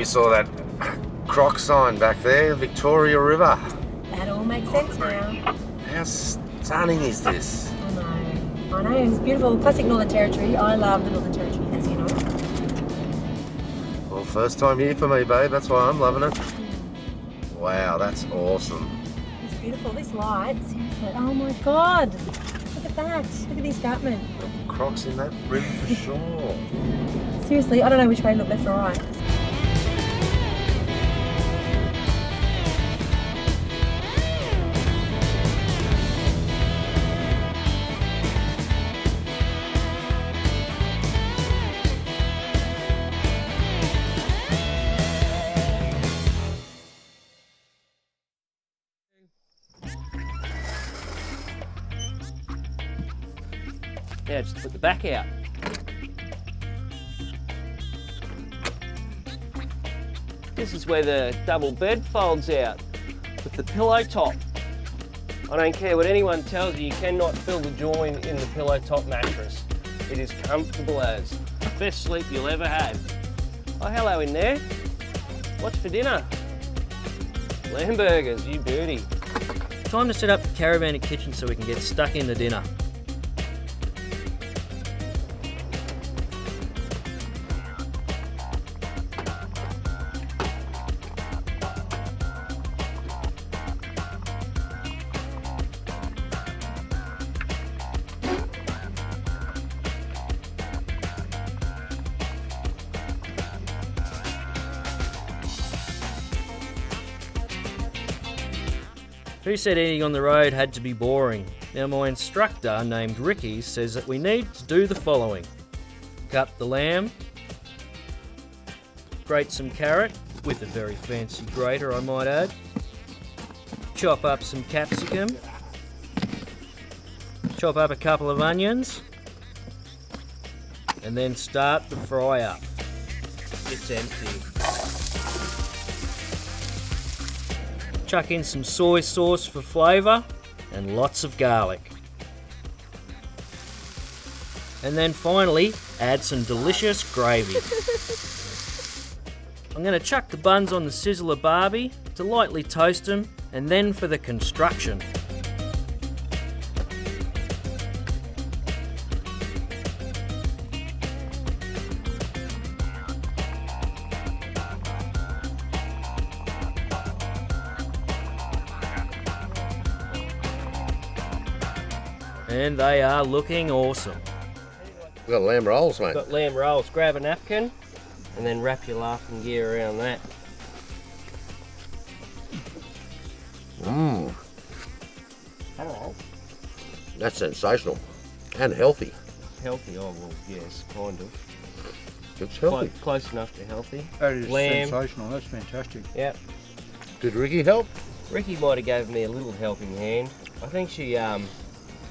We saw that croc sign back there, Victoria River. That all makes sense now. How stunning is this? I know. I know. It's beautiful. Classic Northern Territory. I love the Northern Territory, as you know. Well, first time here for me, babe. That's why I'm loving it. Wow, that's awesome. It's beautiful. This light. seriously. Oh my god. Look at that. Look at the escarpment. Crocs in that river for *laughs* sure. Seriously, I don't know which way to look left or right. Back out. This is where the double bed folds out with the pillow top. I don't care what anyone tells you, you cannot fill the join in the pillow top mattress. It is comfortable as. Best sleep you'll ever have. Oh, hello in there. What's for dinner? Lamb burgers, you beauty. Time to set up the caravan and kitchen so we can get stuck in into dinner. Who said eating on the road had to be boring? Now, my instructor, named Ricky, says that we need to do the following cut the lamb, grate some carrot, with a very fancy grater, I might add, chop up some capsicum, chop up a couple of onions, and then start the fry up. It's empty. Chuck in some soy sauce for flavour and lots of garlic. And then finally, add some delicious gravy. *laughs* I'm going to chuck the buns on the sizzler barbie to lightly toast them and then for the construction. They are looking awesome. We've got lamb rolls, mate. Got lamb rolls. Grab a napkin and then wrap your laughing gear around that. Mmm. Hello. That's sensational. And healthy. Healthy, oh well, yes, kind of. It's Clo- healthy. close enough to healthy. That is Lamb. sensational. That's fantastic. Yep. Did Ricky help? Ricky might have gave me a little helping hand. I think she um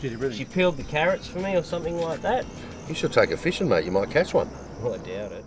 Did he really? she peeled the carrots for me or something like that. You should take a fishing, mate. You might catch one. Well, I doubt it.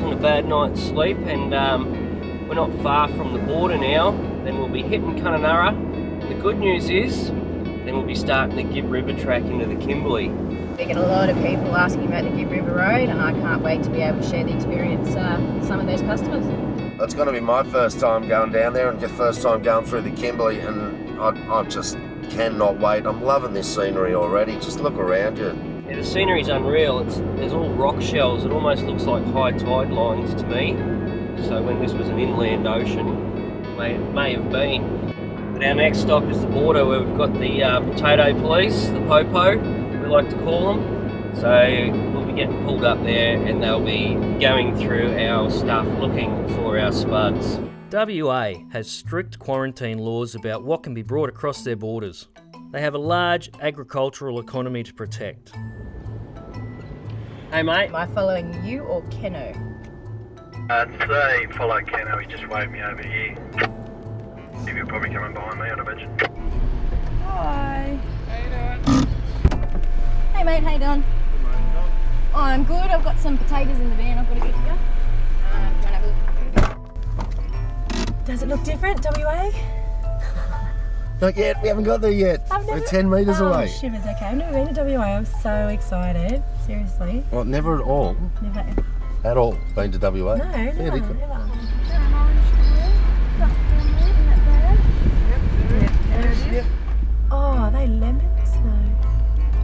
Wasn't a bad night's sleep, and um, we're not far from the border now. Then we'll be hitting Kununurra. The good news is, then we'll be starting the Gibb River track into the Kimberley. We get a lot of people asking about the Gibb River Road, and I can't wait to be able to share the experience uh, with some of those customers. It's going to be my first time going down there and your first time going through the Kimberley, and I, I just cannot wait. I'm loving this scenery already. Just look around you. The scenery's unreal. It's there's all rock shells. It almost looks like high tide lines to me. So when this was an inland ocean, may may have been. But our next stop is the border, where we've got the uh, potato police, the popo, we like to call them. So we'll be getting pulled up there, and they'll be going through our stuff, looking for our spuds. WA has strict quarantine laws about what can be brought across their borders. They have a large agricultural economy to protect. Hey mate. Am I following you or Keno? I'd say follow Keno, he just waved me over here. If you're probably coming behind me, I'd imagine. Hi. Hey mate, how you doing? Oh, I'm good. I've got some potatoes in the van. I've got to get you. Uh, you want to have a look? Does it look different, WA? *laughs* Not yet. We haven't got there yet. I've We're 10 metres oh, away. shivers, okay. I've never been to WA. I'm so excited. Seriously. Well, never at all. Never ever. At all. Been to WA? No, Fair never, dinkum. never. Oh, are they lemons? No.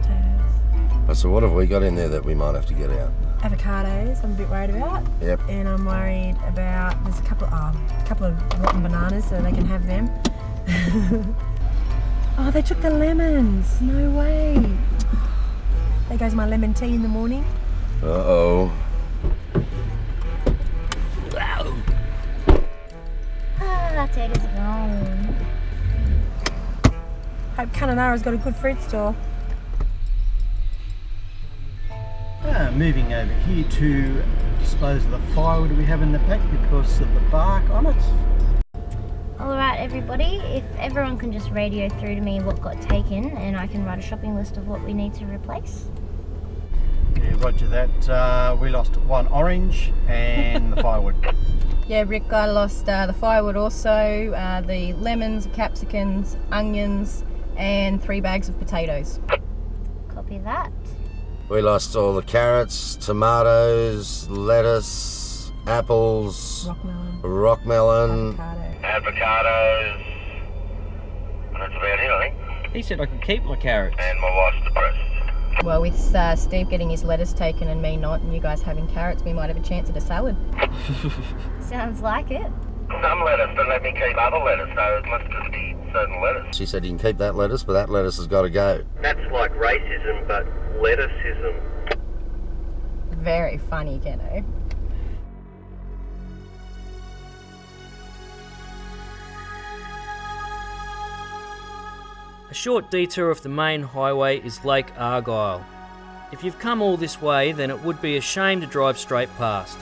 Potatoes. So what have we got in there that we might have to get out? Avocados, I'm a bit worried about. Yep. And I'm worried about, there's a couple, oh, a couple of rotten bananas so they can have them. *laughs* oh, they took the lemons. No way. There goes my lemon tea in the morning. Uh-oh. Ah, potatoes are gone. Hope Kununurra's got a good fruit store. Ah, moving over here to dispose of the firewood we have in the back because of the bark on it. Alright, everybody, if everyone can just radio through to me what got taken, and I can write a shopping list of what we need to replace. Yeah, roger that. Uh, we lost one orange and the *laughs* firewood. Yeah, Rick, I lost uh, the firewood also, uh, the lemons, capsicums, onions, and three bags of potatoes. Copy that. We lost all the carrots, tomatoes, lettuce, apples, rock melon. Avocados. And that's about it, I think. He said I could keep my carrots. And my wife's depressed. Well, with uh, Steve getting his lettuce taken and me not, and you guys having carrots, we might have a chance at a salad. *laughs* Sounds like it. Some lettuce don't let me keep other lettuce, so it must just be certain lettuce. She said you can keep that lettuce, but that lettuce has got to go. That's like racism, but lettuceism. Very funny, Keno. A short detour off the main highway is Lake Argyle. If you've come all this way, then it would be a shame to drive straight past.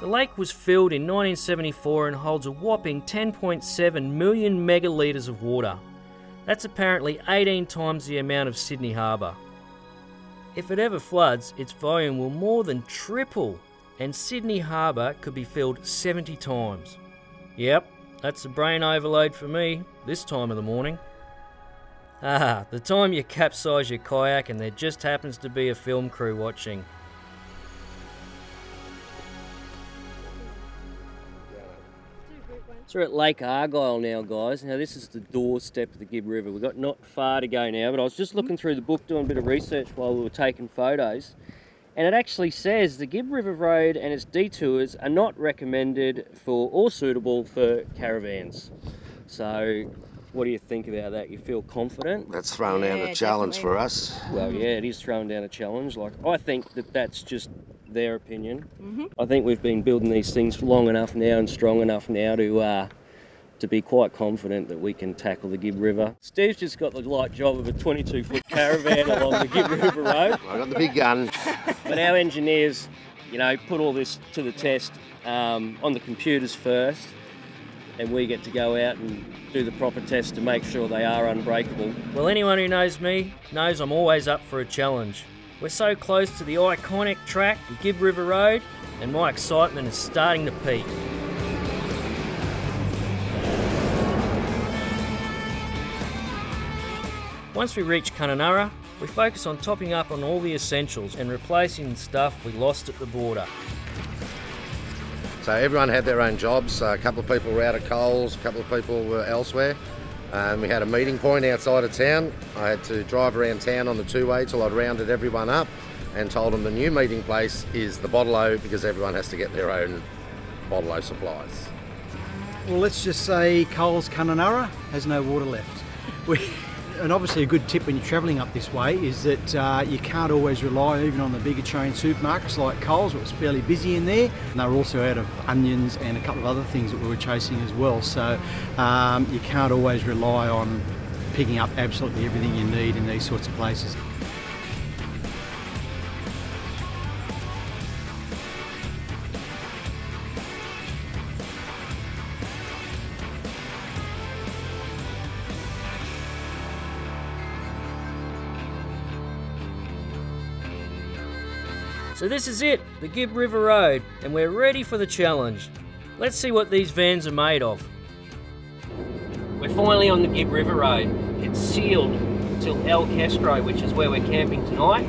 The lake was filled in 1974 and holds a whopping 10.7 million megalitres of water. That's apparently 18 times the amount of Sydney Harbour. If it ever floods, its volume will more than triple, and Sydney Harbour could be filled 70 times. Yep, that's a brain overload for me this time of the morning. Ah, the time you capsize your kayak and there just happens to be a film crew watching. So we're at Lake Argyle now, guys. Now this is the doorstep of the Gibb River. We've got not far to go now, but I was just looking through the book doing a bit of research while we were taking photos. And it actually says the Gibb River Road and its detours are not recommended for or suitable for caravans. So what do you think about that? You feel confident? That's throwing down a challenge for us. Well, yeah, it is throwing down a challenge. Like I think that that's just their opinion. Mhm. I think we've been building these things long enough now and strong enough now to uh, to be quite confident that we can tackle the Gibb River. Steve's just got the light job of a 22 foot caravan *laughs* along the Gibb River Road. I got the big gun. But our engineers, you know, put all this to the test um, on the computers first, and we get to go out and do the proper tests to make sure they are unbreakable. Well, anyone who knows me knows I'm always up for a challenge. We're so close to the iconic track, the Gibb River Road, and my excitement is starting to peak. Once we reach Kununurra, we focus on topping up on all the essentials and replacing the stuff we lost at the border. So everyone had their own jobs. a couple of people were out of Coles, a couple of people were elsewhere. Um, we had a meeting point outside of town. I had to drive around town on the two-way till I'd rounded everyone up and told them the new meeting place is the Bottle-O because everyone has to get their own Bottle-O supplies. Well, let's just say Coles Kununurra has no water left. *laughs* We, and obviously, a good tip when you're travelling up this way is that uh, you can't always rely even on the bigger chain supermarkets like Coles. It was fairly busy in there, and they were also out of onions and a couple of other things that we were chasing as well. So um, you can't always rely on picking up absolutely everything you need in these sorts of places. So this is it, the Gibb River Road, and we're ready for the challenge. Let's see what these vans are made of. We're finally on the Gibb River Road. It's sealed till El Questro, which is where we're camping tonight.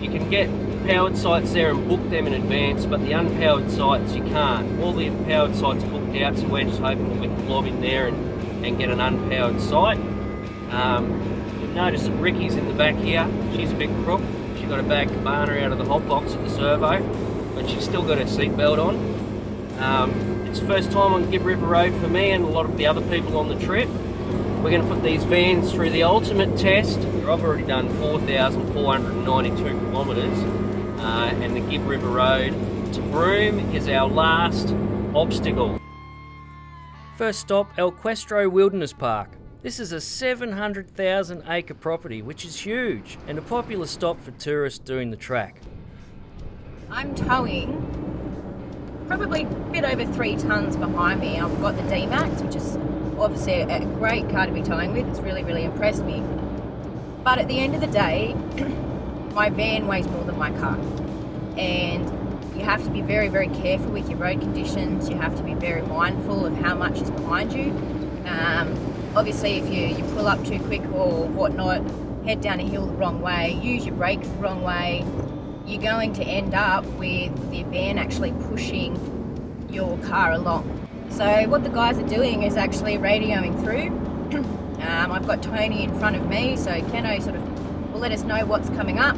You can get powered sites there and book them in advance, but the unpowered sites you can't. All the powered sites are booked out, so we're just hoping that we can lob in there and, and get an unpowered site. Um, you've noticed that Ricky's in the back here. She's a bit crook. Got a bag cabana out of the hot box at the servo, but she's still got her seatbelt on. Um, it's the first time on Gibb River Road for me and a lot of the other people on the trip. We're going to put these vans through the ultimate test. I've already done 4,492 kilometres, uh, and the Gibb River Road to Broome is our last obstacle. First stop, El Questro Wilderness Park. This is a 700,000 acre property, which is huge, and a popular stop for tourists doing the track. I'm towing probably a bit over three tonnes behind me. I've got the D-Max, which is obviously a, great car to be towing with. It's really, really impressed me. But at the end of the day, *clears throat* my van weighs more than my car. And you have to be very, very careful with your road conditions. You have to be very mindful of how much is behind you. Um, obviously, if you, you pull up too quick or whatnot, head down a hill the wrong way, use your brakes the wrong way, you're going to end up with the van actually pushing your car along. So what the guys are doing is actually radioing through. *clears throat* um, I've got Tony in front of me, so Keno sort of will let us know what's coming up.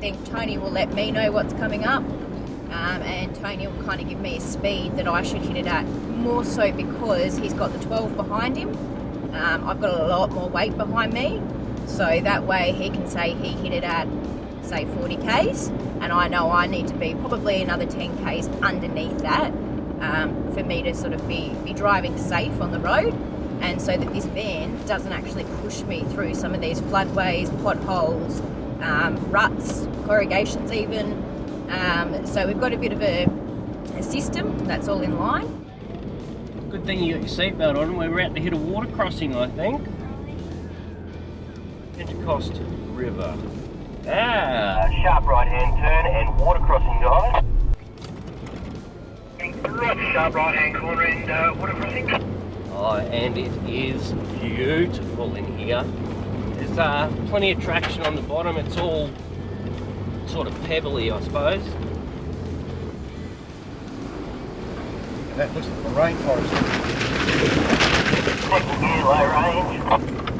Then Tony will let me know what's coming up. Um, and Tony will kind of give me a speed that I should hit it at. More so because he's got the 12 behind him. Um, I've got a lot more weight behind me, so that way he can say he hit it at say 40 k's, and I know I need to be probably another 10 k's underneath that um, for me to sort of be, be driving safe on the road, and so that this van doesn't actually push me through some of these floodways, potholes, um, ruts, corrugations even. Um, so we've got a bit of a, a system that's all in line. Good thing you got your seatbelt on. We're about to hit a water crossing, I think. Pentecost River. Ah! sharp right hand turn and water crossing, guys. Right, sharp right hand corner and uh, water crossing. Oh, and it is beautiful in here. There's uh, plenty of traction on the bottom. It's all sort of pebbly, I suppose. That looks like a rainforest. Gear,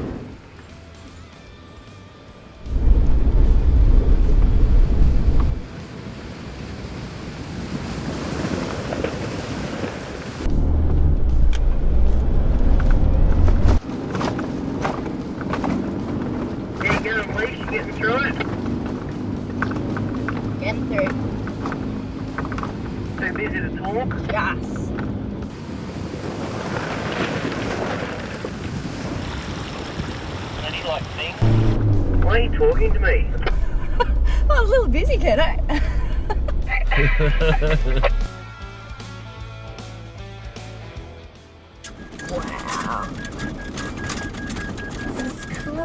This is cool.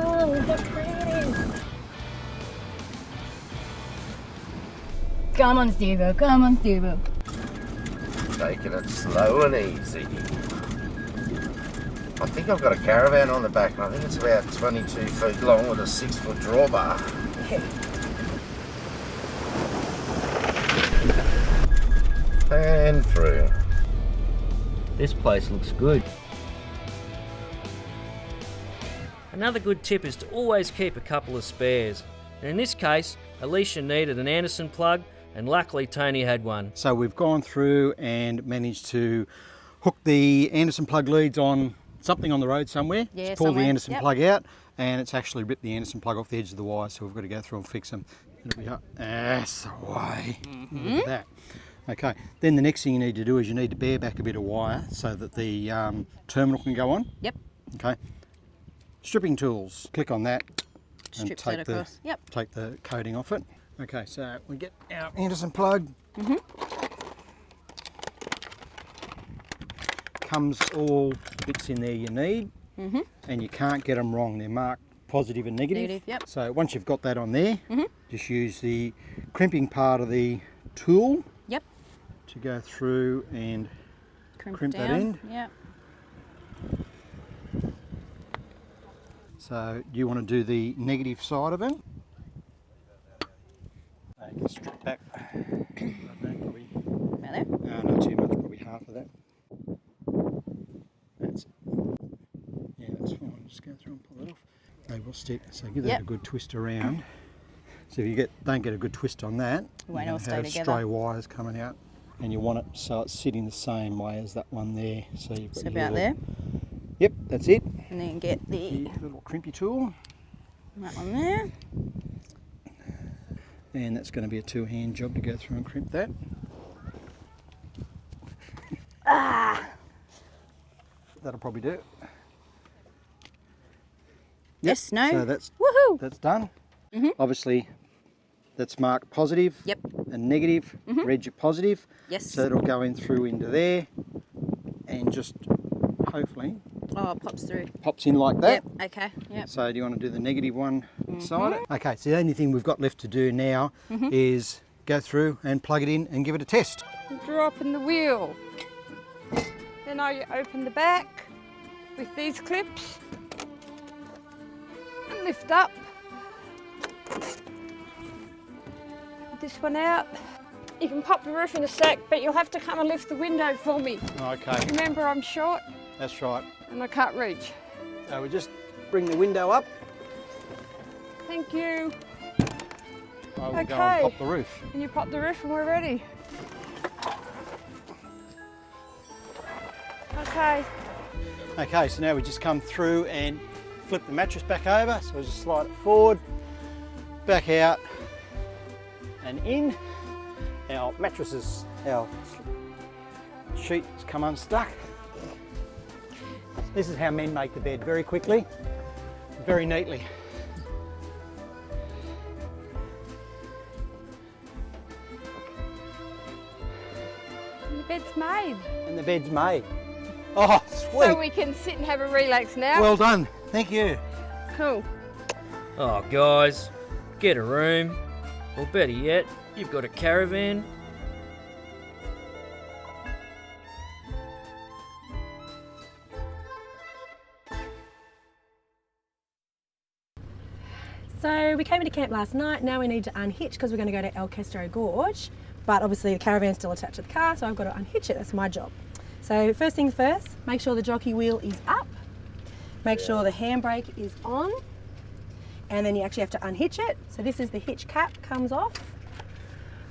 Come on, Steve. Come on, Steve. Taking it slow and easy. I think I've got a caravan on the back and I think it's about 22 feet long with a six foot drawbar. And through. This place looks good. Another good tip is to always keep a couple of spares. And in this case, Alicia needed an Anderson plug, and luckily Tony had one. So we've gone through and managed to hook the Anderson plug leads on something on the road somewhere. Yeah, It's pulled the Anderson yep. plug out and it's actually ripped the Anderson plug off the edge of the wire so we've got to go through and fix them. It'll be up. That's the way. Look at mm-hmm. that. Okay, then the next thing you need to do is you need to bear back a bit of wire so that the um, terminal can go on. Yep. Okay. Stripping tools. Click on that and Strips take that the across. Yep. take the coating off it. Okay, so we get our Anderson plug. Mm-hmm. Comes all the bits in there you need, Mhm. and you can't get them wrong. They're marked positive and negative. Negative, yep. So once you've got that on there, Mhm. just use the crimping part of the tool. To go through and Crimp, Crimp that down. end. Yep. So do you want to do the negative side of it? You strip back. I don't probably, there? no, not too much, probably half of that. That's it. Yeah, that's fine. Just go through and pull it off. They will stick. So give that Yep. a good twist around. So if you get don't get a good twist on that, It won't you stay have stray wires coming out, and you want it so it's sitting the same way as that one there. So you've got So about little- there. Yep, that's it. And then get the little crimpy tool. that one there. And that's going to be a two-hand job to go through and crimp that. Ah! That'll probably do. it. Yes, no. So that's Woohoo! that's done. Mhm. Obviously, that's marked positive. Yep. And negative. Red your positive. Yes. So it'll go in through into there, and just hopefully Oh, it pops through. pops in like that. Yep. Okay. Yep. So do you want to do the negative one inside Mhm. it? Okay, so the only thing we've got left to do now Mhm. is go through and plug it in and give it a test. Drop in the wheel. Then I open the back with these clips and lift up. This one out. You can pop the roof in a sec, but you'll have to come and lift the window for me. Okay, Remember, I'm short that's right. and I can't reach. So we just bring the window up. Thank you. I will go Okay. and pop the roof. And you pop the roof and we're ready. Okay. Okay, so now we just come through and flip the mattress back over. So we just slide it forward, back out, and in. Our mattresses, our sheet has come unstuck. This is how men make the bed very quickly, very neatly. And the bed's made. And the bed's made. Oh, sweet. So we can sit and have a relax now. Well done. Thank you. Cool. Oh, guys, get a room. Or better yet, you've got a caravan. So we came into camp last night. Now we need to unhitch because we're going to go to El Questro Gorge. But obviously the caravan's still attached to the car, so I've got to unhitch it. That's my job. So first things first, make sure the jockey wheel is up. Make sure the handbrake is on. And then you actually have to unhitch it. So this is the hitch cap comes off.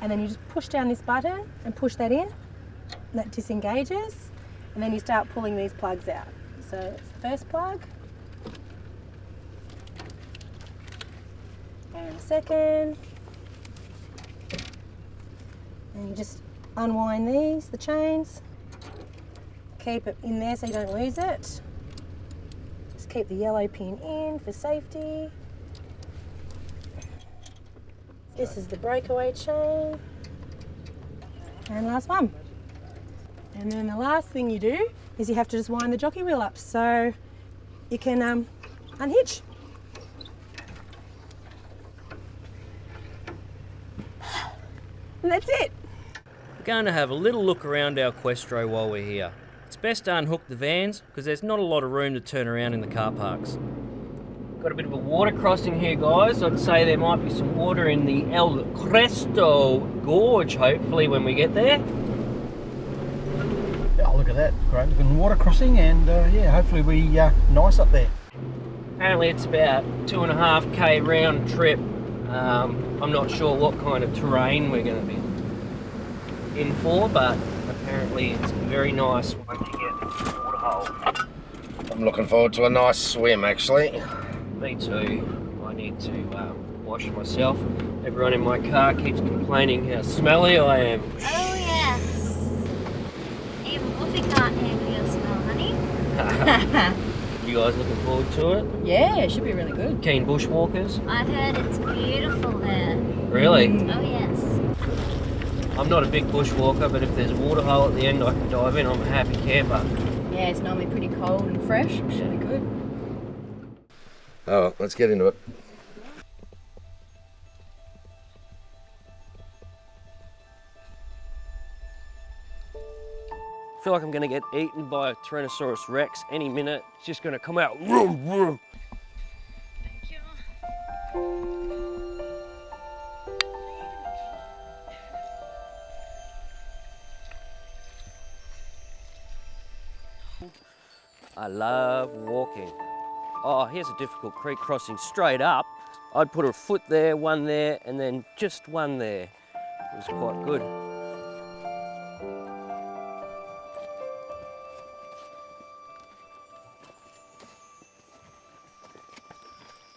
And then you just push down this button and push that in. That disengages. And then you start pulling these plugs out. So it's the first plug. and second. And you just unwind these, the chains. Keep it in there so you don't lose it. Just keep the yellow pin in for safety. This is the breakaway chain. And last one. And then the last thing you do is you have to just wind the jockey wheel up so you can um, unhitch. And that's it. We're going to have a little look around El Questro while we're here. It's best to unhook the vans because there's not a lot of room to turn around in the car parks. Got a bit of a water crossing here, guys. I'd say there might be some water in the El Questro Gorge, hopefully, when we get there. Oh, look at that. Great looking water crossing, and uh, yeah, hopefully we uh, nice up there. Apparently, it's about two and a half k round trip. Um, I'm not sure what kind of terrain we're going to be in for, but apparently it's a very nice once you get to the waterhole. I'm looking forward to a nice swim, actually. Me too. I need to um, wash myself. Everyone in my car keeps complaining how smelly I am. Oh yes. Even Wolfie can't handle your smell, honey. *laughs* You guys looking forward to it? Yeah, it should be really good. Keen bushwalkers? I've heard it's beautiful there. Really? Oh yes. I'm not a big bushwalker, but if there's a waterhole at the end I can dive in, I'm a happy camper. Yeah, it's normally pretty cold and fresh. Should be good. Oh, let's get into it. I feel like I'm gonna get eaten by a Tyrannosaurus Rex any minute. It's just gonna come out. Vroom, vroom. I love walking. Oh, here's a difficult creek crossing straight up. I'd put a foot there, one there, and then just one there. It was quite good.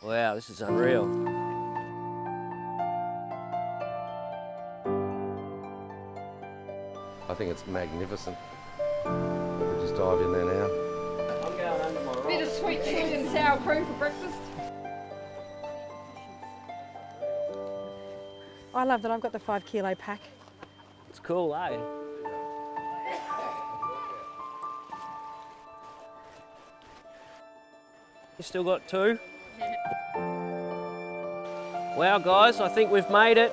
Wow, this is unreal. I think it's magnificent. We'll just dive in there now. Sweet chili and sour cream for breakfast. I love that I've got the five kilo pack. It's cool, eh? You still got two? Wow, guys, I think we've made it.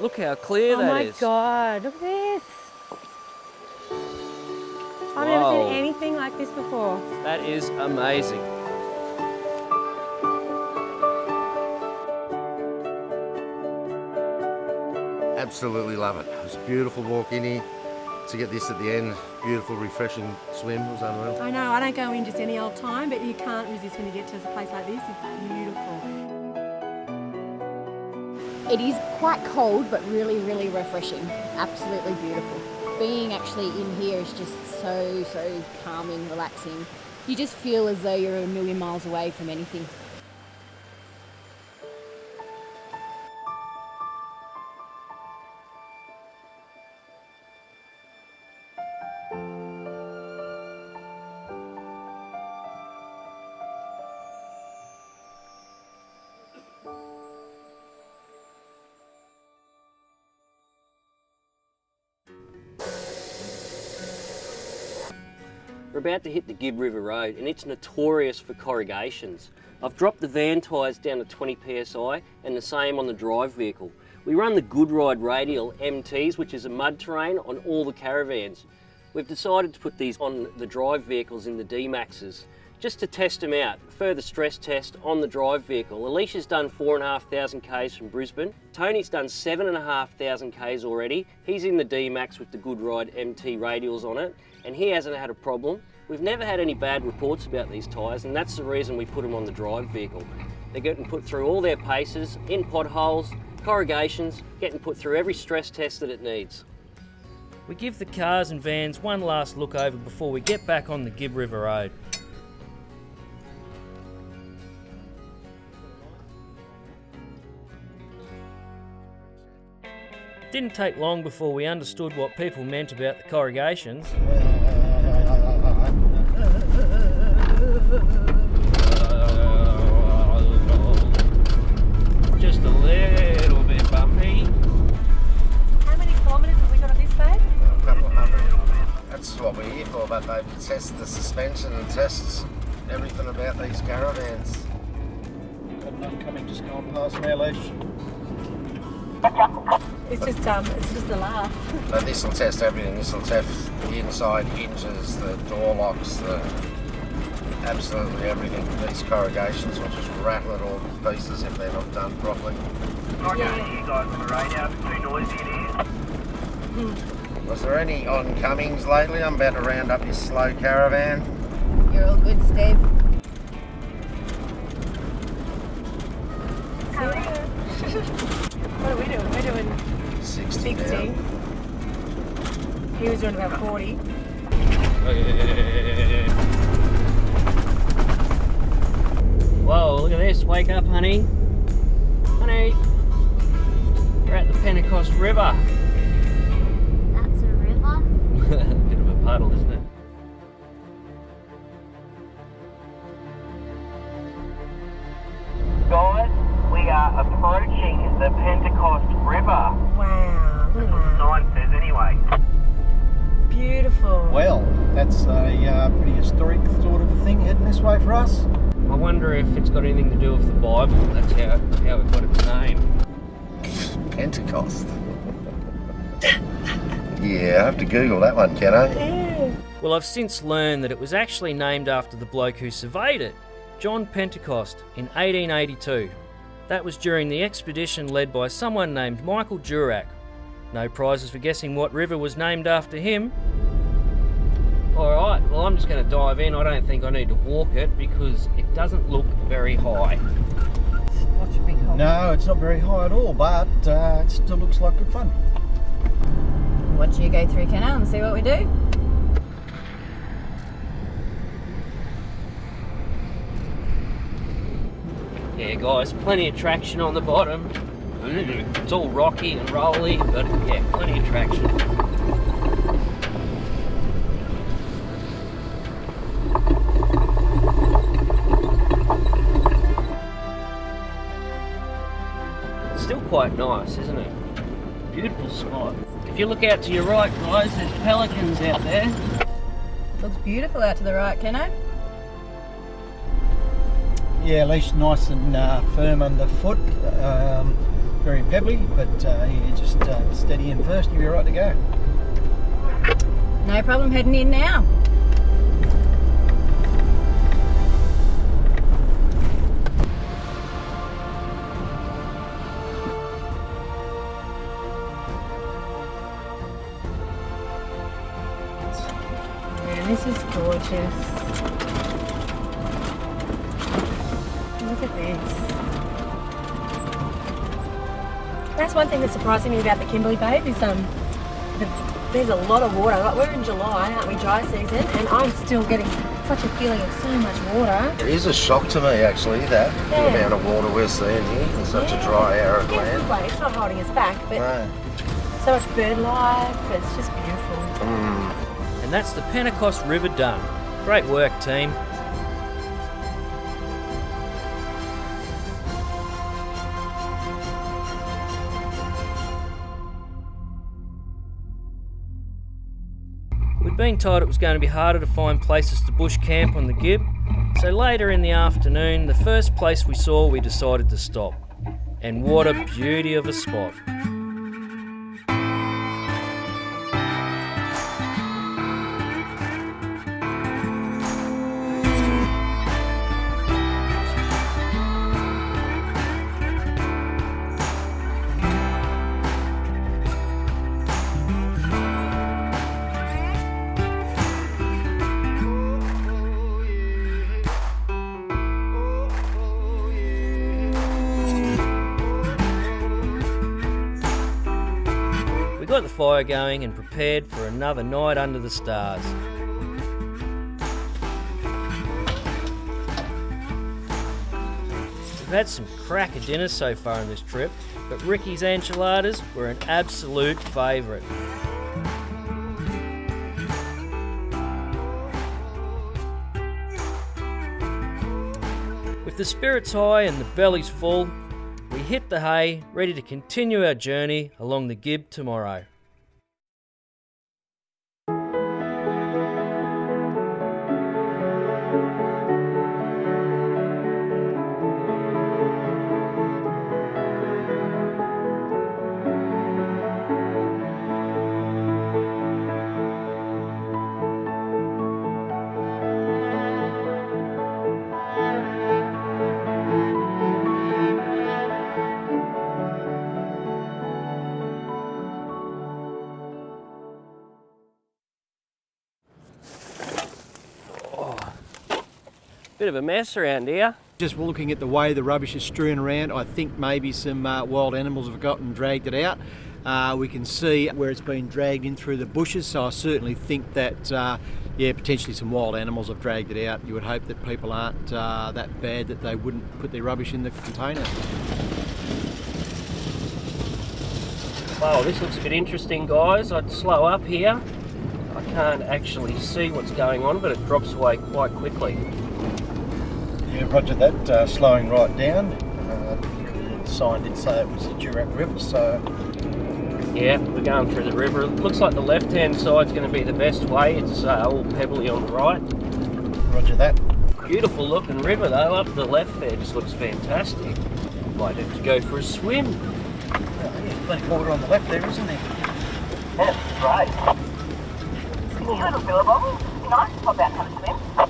Look how clear that is. oh my god, look at this. Never Whoa. seen anything like this before. That is amazing. Absolutely love it. It was a beautiful walk in here. To get this at the end, beautiful, refreshing swim was unreal. I know, I don't go in just any old time, but you can't resist when you get to a place like this. It's beautiful. It is quite cold, but really, really refreshing. Absolutely beautiful. Being actually in here is just so, so calming, relaxing. You just feel as though you're a million miles away from anything. About to hit the Gibb River Road and it's notorious for corrugations. I've dropped the van tyres down to 20 psi and the same on the drive vehicle. We run the Goodride Radial MTs, which is a mud terrain, on all the caravans. We've decided to put these on the drive vehicles in the D-Maxes just to test them out. Further stress test on the drive vehicle. Alicia's done 4,500 Ks from Brisbane. Tony's done 7,500 Ks already. He's in the D-Max with the Goodride MT radials on it and he hasn't had a problem. We've never had any bad reports about these tyres and that's the reason we put them on the drive vehicle. They're getting put through all their paces, in potholes, corrugations, getting put through every stress test that it needs. We give the cars and vans one last look over before we get back on the Gibb River Road. Didn't take long before we understood what people meant about the corrugations. But they test the suspension and test everything about these caravans. Got an oncoming just going past now, Leash. It's just um, it's just a laugh. *laughs* But this will test everything. This will test the inside hinges, the door locks, the absolutely everything. These corrugations will just rattle it all to pieces if they're not done properly. I can hear you guys on the radio. Too noisy in here. *laughs* Was there any oncomings lately? I'm about to round up this slow caravan. You're all good, Steve. *laughs* what are we doing? We're doing 60. 60. He was doing about 40. Whoa, look at this. Wake up, honey. Honey. We're at the Pentecost River. That's *laughs* a. Bit of a puddle, isn't it? Guys, we are approaching the Pentecost River. Wow, look at The sign says anyway. Beautiful. Well, that's a uh, pretty historic sort of a thing heading this way for us. I wonder if it's got anything to do with the Bible. That's how, how it got its name. Pentecost. *laughs* yeah, I have to Google that one, can I? Well, I've since learned that it was actually named after the bloke who surveyed it, John Pentecost, in 1882. That was during the expedition led by someone named Michael Durack. No prizes for guessing what river was named after him. Alright, well, I'm just going to dive in. I don't think I need to walk it because it doesn't look very high. No, it's not very high at all, but uh, it still looks like good fun. Watch you go through canal and see what we do. Yeah, guys, plenty of traction on the bottom. It's all rocky and rolly, but yeah, plenty of traction. Still quite nice, isn't it? Beautiful spot. If you look out to your right, guys, there's pelicans out there. Looks beautiful out to the right, Keno. Yeah, leash nice and uh, firm underfoot. Um, very pebbly, but uh, yeah, just uh, steady in first, you'll be right to go. No problem heading in now. Look at this. That's one thing that's surprising me about the Kimberley Babe is um, the, there's a lot of water. Like we're in July, aren't we, dry season, and I'm still getting such a feeling of so much water. It is a shock to me actually that Yeah. the amount of water we're seeing here in such a dry, arid Yeah, land. It's not holding us back, but No. so much bird life. It's just beautiful. And that's the Pentecost River done. Great work, team. We'd been told it was going to be harder to find places to bush camp on the Gibb, so later in the afternoon, the first place we saw, we decided to stop. And what a beauty of a spot! Got the fire going and prepared for another night under the stars. We've had some cracker dinners so far on this trip, but Ricky's enchiladas were an absolute favourite. With the spirits high and the bellies full, hit the hay, ready to continue our journey along the Gibb tomorrow. Bit of a mess around here. Just looking at the way the rubbish is strewn around, I think maybe some uh, wild animals have gotten dragged it out. Uh, we can see where it's been dragged in through the bushes, so I certainly think that, uh, yeah, potentially some wild animals have dragged it out. You would hope that people aren't uh, that bad that they wouldn't put their rubbish in the container. Wow, this looks a bit interesting, guys. I'd slow up here. I can't actually see what's going on, but it drops away quite quickly. Yeah, roger that, uh, slowing right down. Uh, the sign did say it was a Durack River, so Yeah, we're going through the river. It looks like the left-hand side's going to be the best way. It's uh, all pebbly on the right. roger that. Beautiful looking river though, up the left there just looks fantastic. Might have to go for a swim. There's plenty of water on the left there, isn't there? That's right. Little billabong. Nice to pop out and have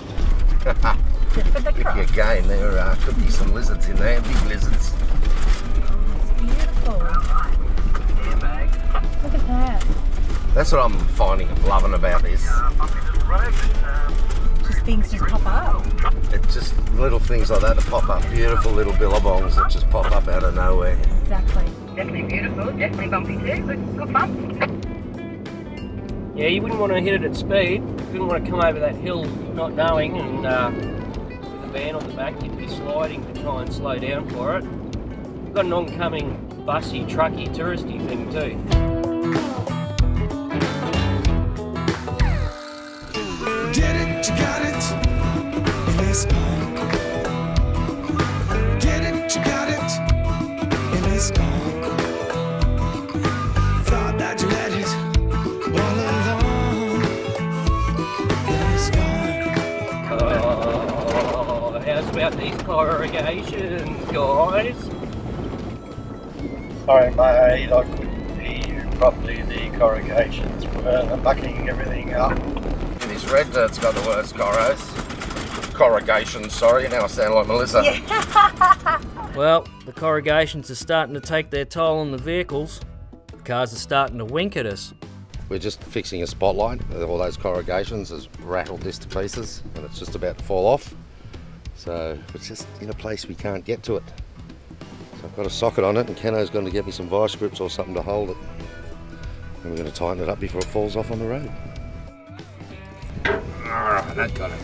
a swim. *laughs* If you game, there uh, could be some lizards in there, big lizards. It's Beautiful. Look at that. That's what I'm finding and loving about this. Just things just pop up. It's just little things like that that pop up, beautiful little billabongs that just pop up out of nowhere. Exactly. Definitely beautiful, definitely bumpy too, but good fun. Yeah, you wouldn't want to hit it at speed. You wouldn't want to come over that hill not knowing and uh, with a van on the back you'd be sliding to try and slow down for it. We've got an oncoming bussy, trucky, touristy thing too. Get it, These corrugations, guys? Sorry, mate, I couldn't hear you properly. The corrugations were bucking everything up. In this red, it's got the words corros. Corrugation, sorry, now I sound like Melissa. Yeah. *laughs* Well, the corrugations are starting to take their toll on the vehicles. The cars are starting to wink at us. We're just fixing a spotlight. All those corrugations has rattled this to pieces and it's just about to fall off. So it's just in a place we can't get to it. So I've got a socket on it and Keno's going to get me some vice grips or something to hold it. And we're going to tighten it up before it falls off on the road. Ah, that got it.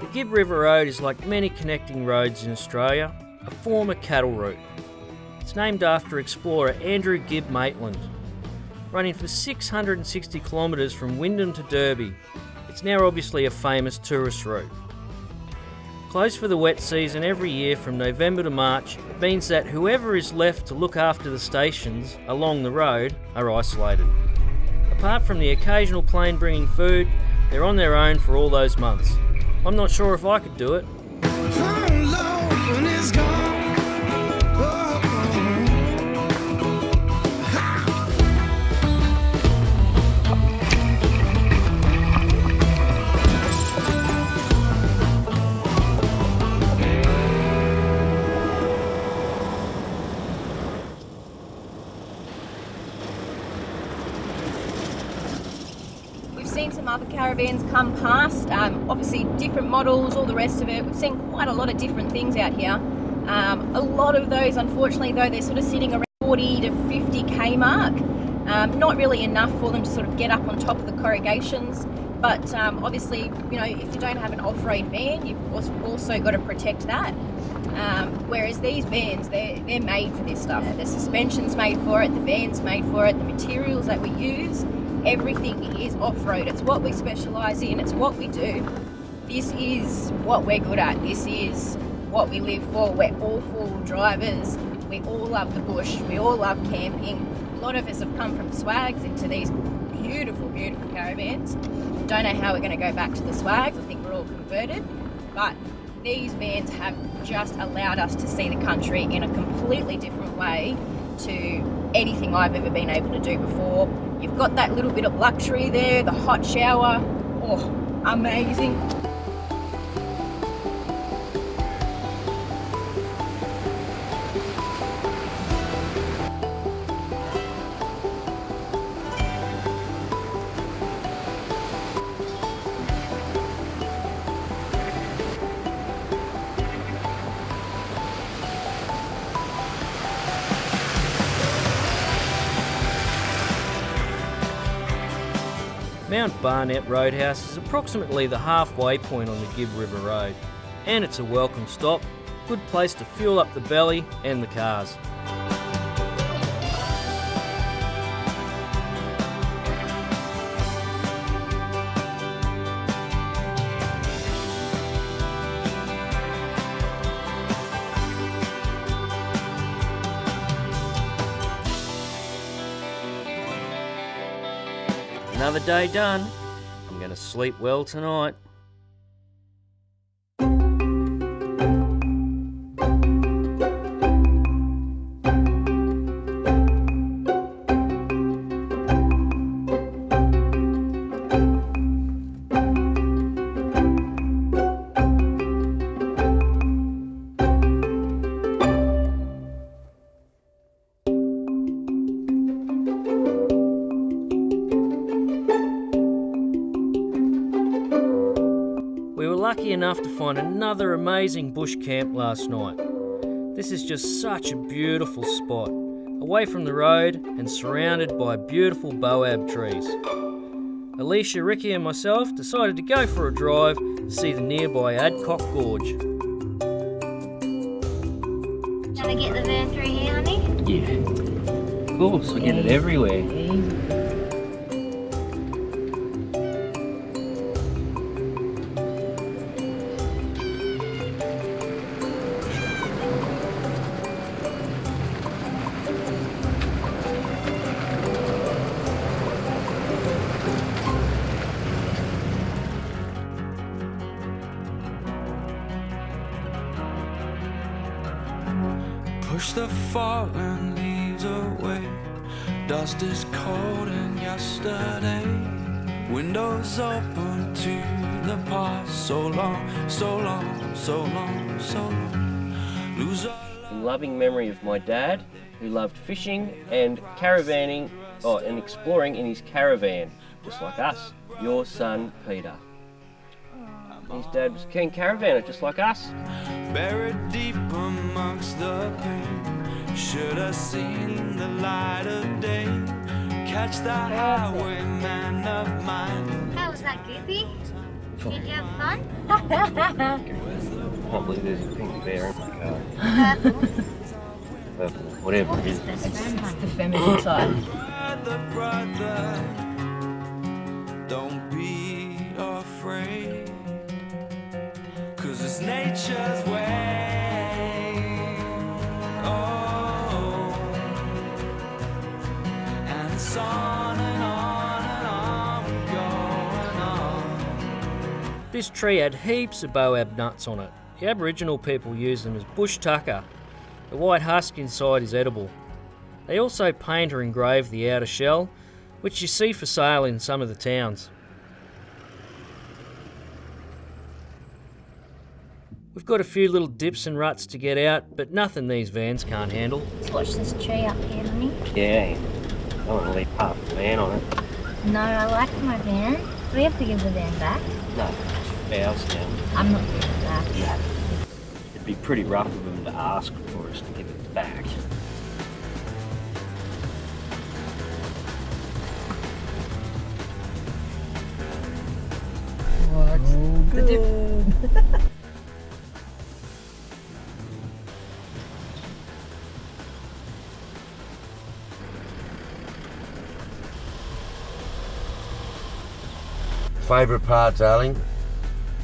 The Gibb River Road is like many connecting roads in Australia, a former cattle route. It's named after explorer Andrew Gibb Maitland. Running for 660 kilometres from Wyndham to Derby, it's now obviously a famous tourist route. Closed for the wet season every year from November to March means that whoever is left to look after the stations along the road are isolated. Apart from the occasional plane bringing food, they're on their own for all those months. I'm not sure if I could do it. Caravans come past, um, obviously different models, all the rest of it. We've seen quite a lot of different things out here. Um, a lot of those, unfortunately, though, they're sort of sitting around 40 to 50k mark. Um, not really enough for them to sort of get up on top of the corrugations. But um, obviously, you know, if you don't have an off-road van, you've also got to protect that. Um, whereas these vans, they're, they're made for this stuff. The suspension's made for it, the van's made for it, the materials that we use, everything is off-road. It's what we specialise in, it's what we do. This is what we're good at. This is what we live for. We're all four-wheel drivers. We all love the bush. We all love camping. A lot of us have come from swags into these beautiful, beautiful caravans. Don't know how we're going to go back to the swags. I think we're all converted. But these vans have just allowed us to see the country in a completely different way to anything I've ever been able to do before. You've got that little bit of luxury there, the hot shower. Oh, amazing. Barnett Roadhouse is approximately the halfway point on the Gibb River Road, and it's a welcome stop, good place to fuel up the belly and the cars. Day done. I'm going to sleep well tonight. Enough to find another amazing bush camp last night. This is just such a beautiful spot, away from the road and surrounded by beautiful boab trees. Alicia, Ricky, and myself decided to go for a drive to see the nearby Adcock Gorge. Gonna get the van through here, honey? Yeah. Of course, I get it everywhere. So long, so long. Lose all In loving memory of my dad, who loved fishing and caravanning oh, and exploring in his caravan, just like us. Your son, Peter. His dad was a keen caravaner, just like us. Buried deep amongst the pain. Should have seen the light of day. Catch the highwayman of mine. How was that, Goopy? Did you have fun? I can't believe there's a pink bear in my car. Purple, whatever it is. It's the feminine *coughs* side. Brother, brother, don't be afraid. Cause it's nature's way. Oh, and it's This tree had heaps of boab nuts on it. The Aboriginal people use them as bush tucker. The white husk inside is edible. They also paint or engrave the outer shell, which you see for sale in some of the towns. We've got a few little dips and ruts to get out, but nothing these vans can't handle. Let's watch this tree up here, honey. Yeah, I want to leave half the van on it. No, I like my van. Do we have to give the van back? No, it's now. I'm not giving it back. Yeah. It'd be pretty rough of them to ask for us to give it back. What? Oh, the dip. Favourite part, darling?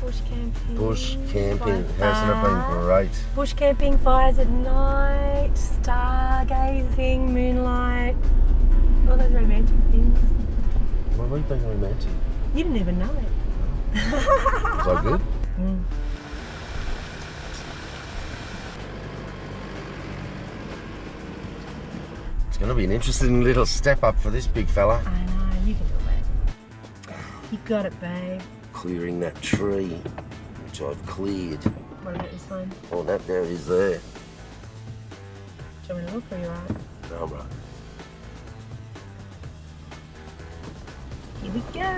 Bush camping. Bush camping. Hasn't it been great? Bush camping, fires at night, stargazing, moonlight, all those romantic things. Well, we've been romantic. You didn't even know it. Is that good? *laughs* Mm. It's going to be an interesting little step up for this big fella. I know, you can do it, babe. You got it, babe. Clearing that tree, which I've cleared. What about this one? Oh, that there is there. Do you want me to look or you right? No, I'm right. Here we go.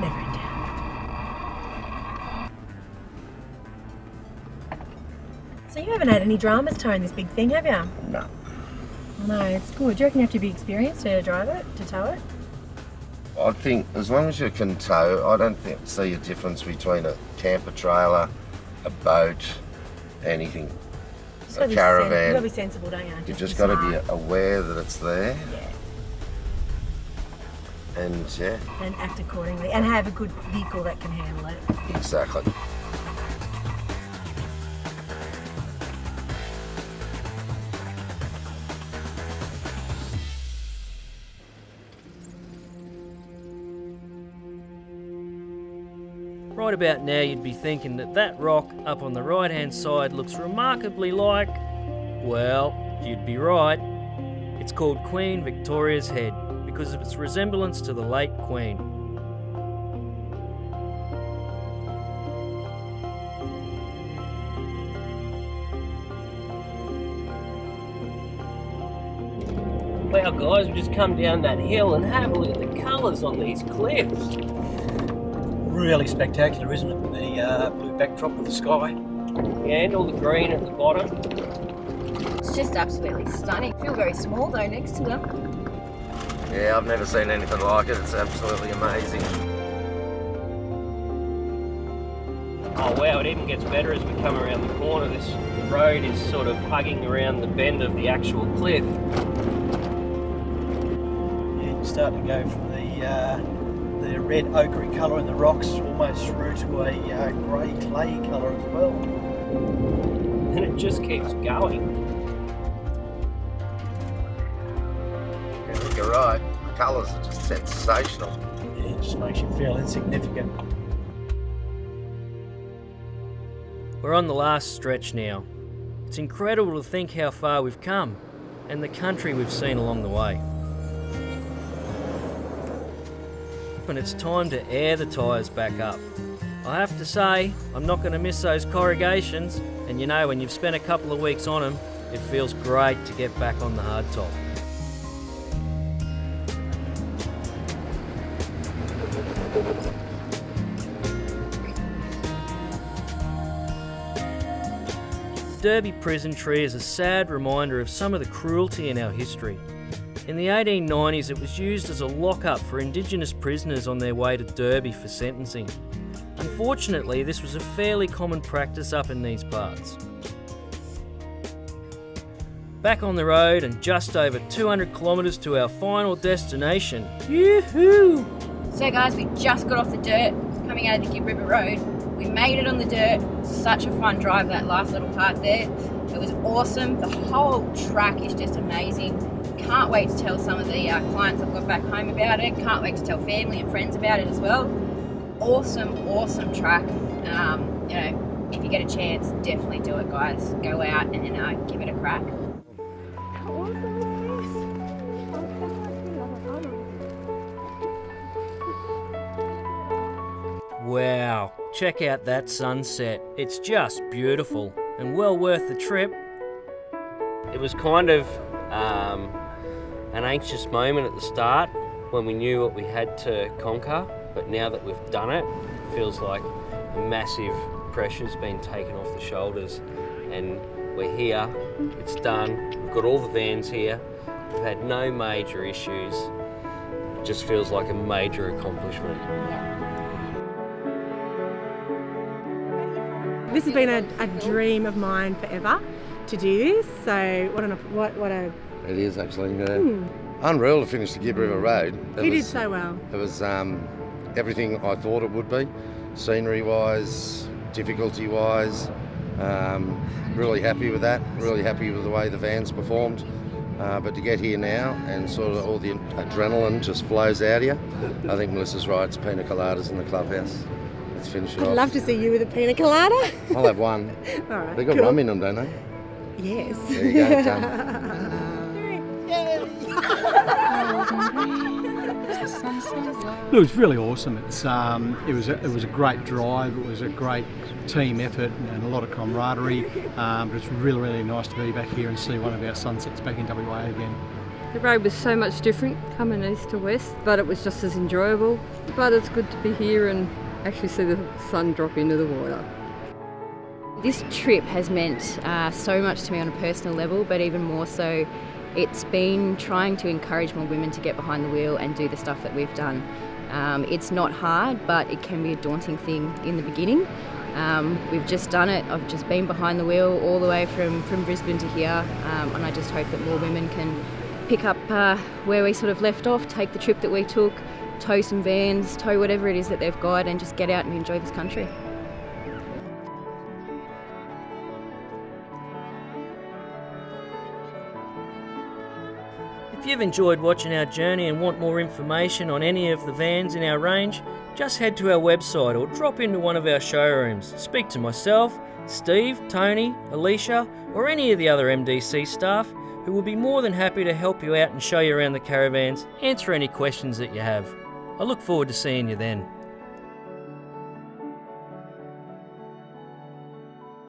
Never So you haven't had any dramas towing this big thing, have you? No. No, it's good. Do you reckon you have to be experienced to drive it, to tow it? I think as long as you can tow, I don't think, see a difference between a camper trailer, a boat, anything. Just a caravan. You've gotta be sensible, don't you? You've Just just got to be aware that it's there. Yeah. And yeah, And act accordingly, and have a good vehicle that can handle it. exactly. Right about now, you'd be thinking that that rock up on the right hand side looks remarkably like. Well, you'd be right. It's called Queen Victoria's Head because of its resemblance to the late Queen. Wow, guys, we just come down that hill and have a look at the colours on these cliffs. Really spectacular, isn't it? The uh, blue backdrop of the sky. Yeah, and all the green at the bottom. It's just absolutely stunning. Feel very small though next to them. Yeah, I've never seen anything like it. It's absolutely amazing. Oh wow, it even gets better as we come around the corner. This road is sort of hugging around the bend of the actual cliff. Yeah, you start to go from the uh, the red ochre colour in the rocks almost through to a uh, grey clay colour as well. And it just keeps going. I think you're right. The colours are just sensational. Yeah, it just makes you feel insignificant. We're on the last stretch now. It's incredible to think how far we've come and the country we've seen along the way. And it's time to air the tyres back up. I have to say, I'm not going to miss those corrugations, and you know, when you've spent a couple of weeks on them, it feels great to get back on the hardtop. Derby Prison Tree is a sad reminder of some of the cruelty in our history. In the 1890s, it was used as a lockup for Indigenous prisoners on their way to Derby for sentencing. Unfortunately, this was a fairly common practice up in these parts. Back on the road and just over 200 kilometres to our final destination. Yoo-hoo! So guys, we just got off the dirt coming out of the Gibb River Road. We made it on the dirt. Such a fun drive that last little part there. It was awesome. The whole track is just amazing. Can't wait to tell some of the uh, clients I've got back home about it. Can't wait to tell family and friends about it as well. Awesome, awesome track. Um, you know, if you get a chance, definitely do it, guys. Go out and uh, give it a crack. Wow, check out that sunset. It's just beautiful and well worth the trip. It was kind of um, an anxious moment at the start when we knew what we had to conquer, but now that we've done it, it feels like a massive pressure's been taken off the shoulders and we're here, it's done, we've got all the vans here, we've had no major issues. It just feels like a major accomplishment. This has been a, a dream of mine forever to do this. So what an what what a It is actually. Yeah. Hmm. Unreal to finish the Gibb River Road. It he did so well. It was um, everything I thought it would be, scenery wise, difficulty wise. Um, really happy with that. Really happy with the way the vans performed. Uh, but to get here now and sort of all the adrenaline just flows out of you, I think Melissa's right. It's pina coladas in the clubhouse. Let's finish it I'd off. love to see you with a pina colada. I'll have one. *laughs* All right. They got cool. rum in them, don't they? Yes. There you go, *laughs* done. Look, it's really awesome. It's um, it was a, it was a great drive. It was a great team effort and a lot of camaraderie. Um, but it's really really nice to be back here and see one of our sunsets back in WA again. The road was so much different coming east to west, but it was just as enjoyable. But it's good to be here and actually see the sun drop into the water. This trip has meant uh, so much to me on a personal level, but even more so, it's been trying to encourage more women to get behind the wheel and do the stuff that we've done. Um, it's not hard, but it can be a daunting thing in the beginning. Um, we've just done it. I've just been behind the wheel all the way from, from Brisbane to here, um, and I just hope that more women can pick up uh, where we sort of left off, take the trip that we took, tow some vans, tow whatever it is that they've got, and just get out and enjoy this country. You've enjoyed watching our journey and want more information on any of the vans in our range, just head to our website or drop into one of our showrooms. Speak to myself, Steve, Tony, Alicia, or any of the other MDC staff who will be more than happy to help you out and show you around the caravans, answer any questions that you have. I look forward to seeing you then.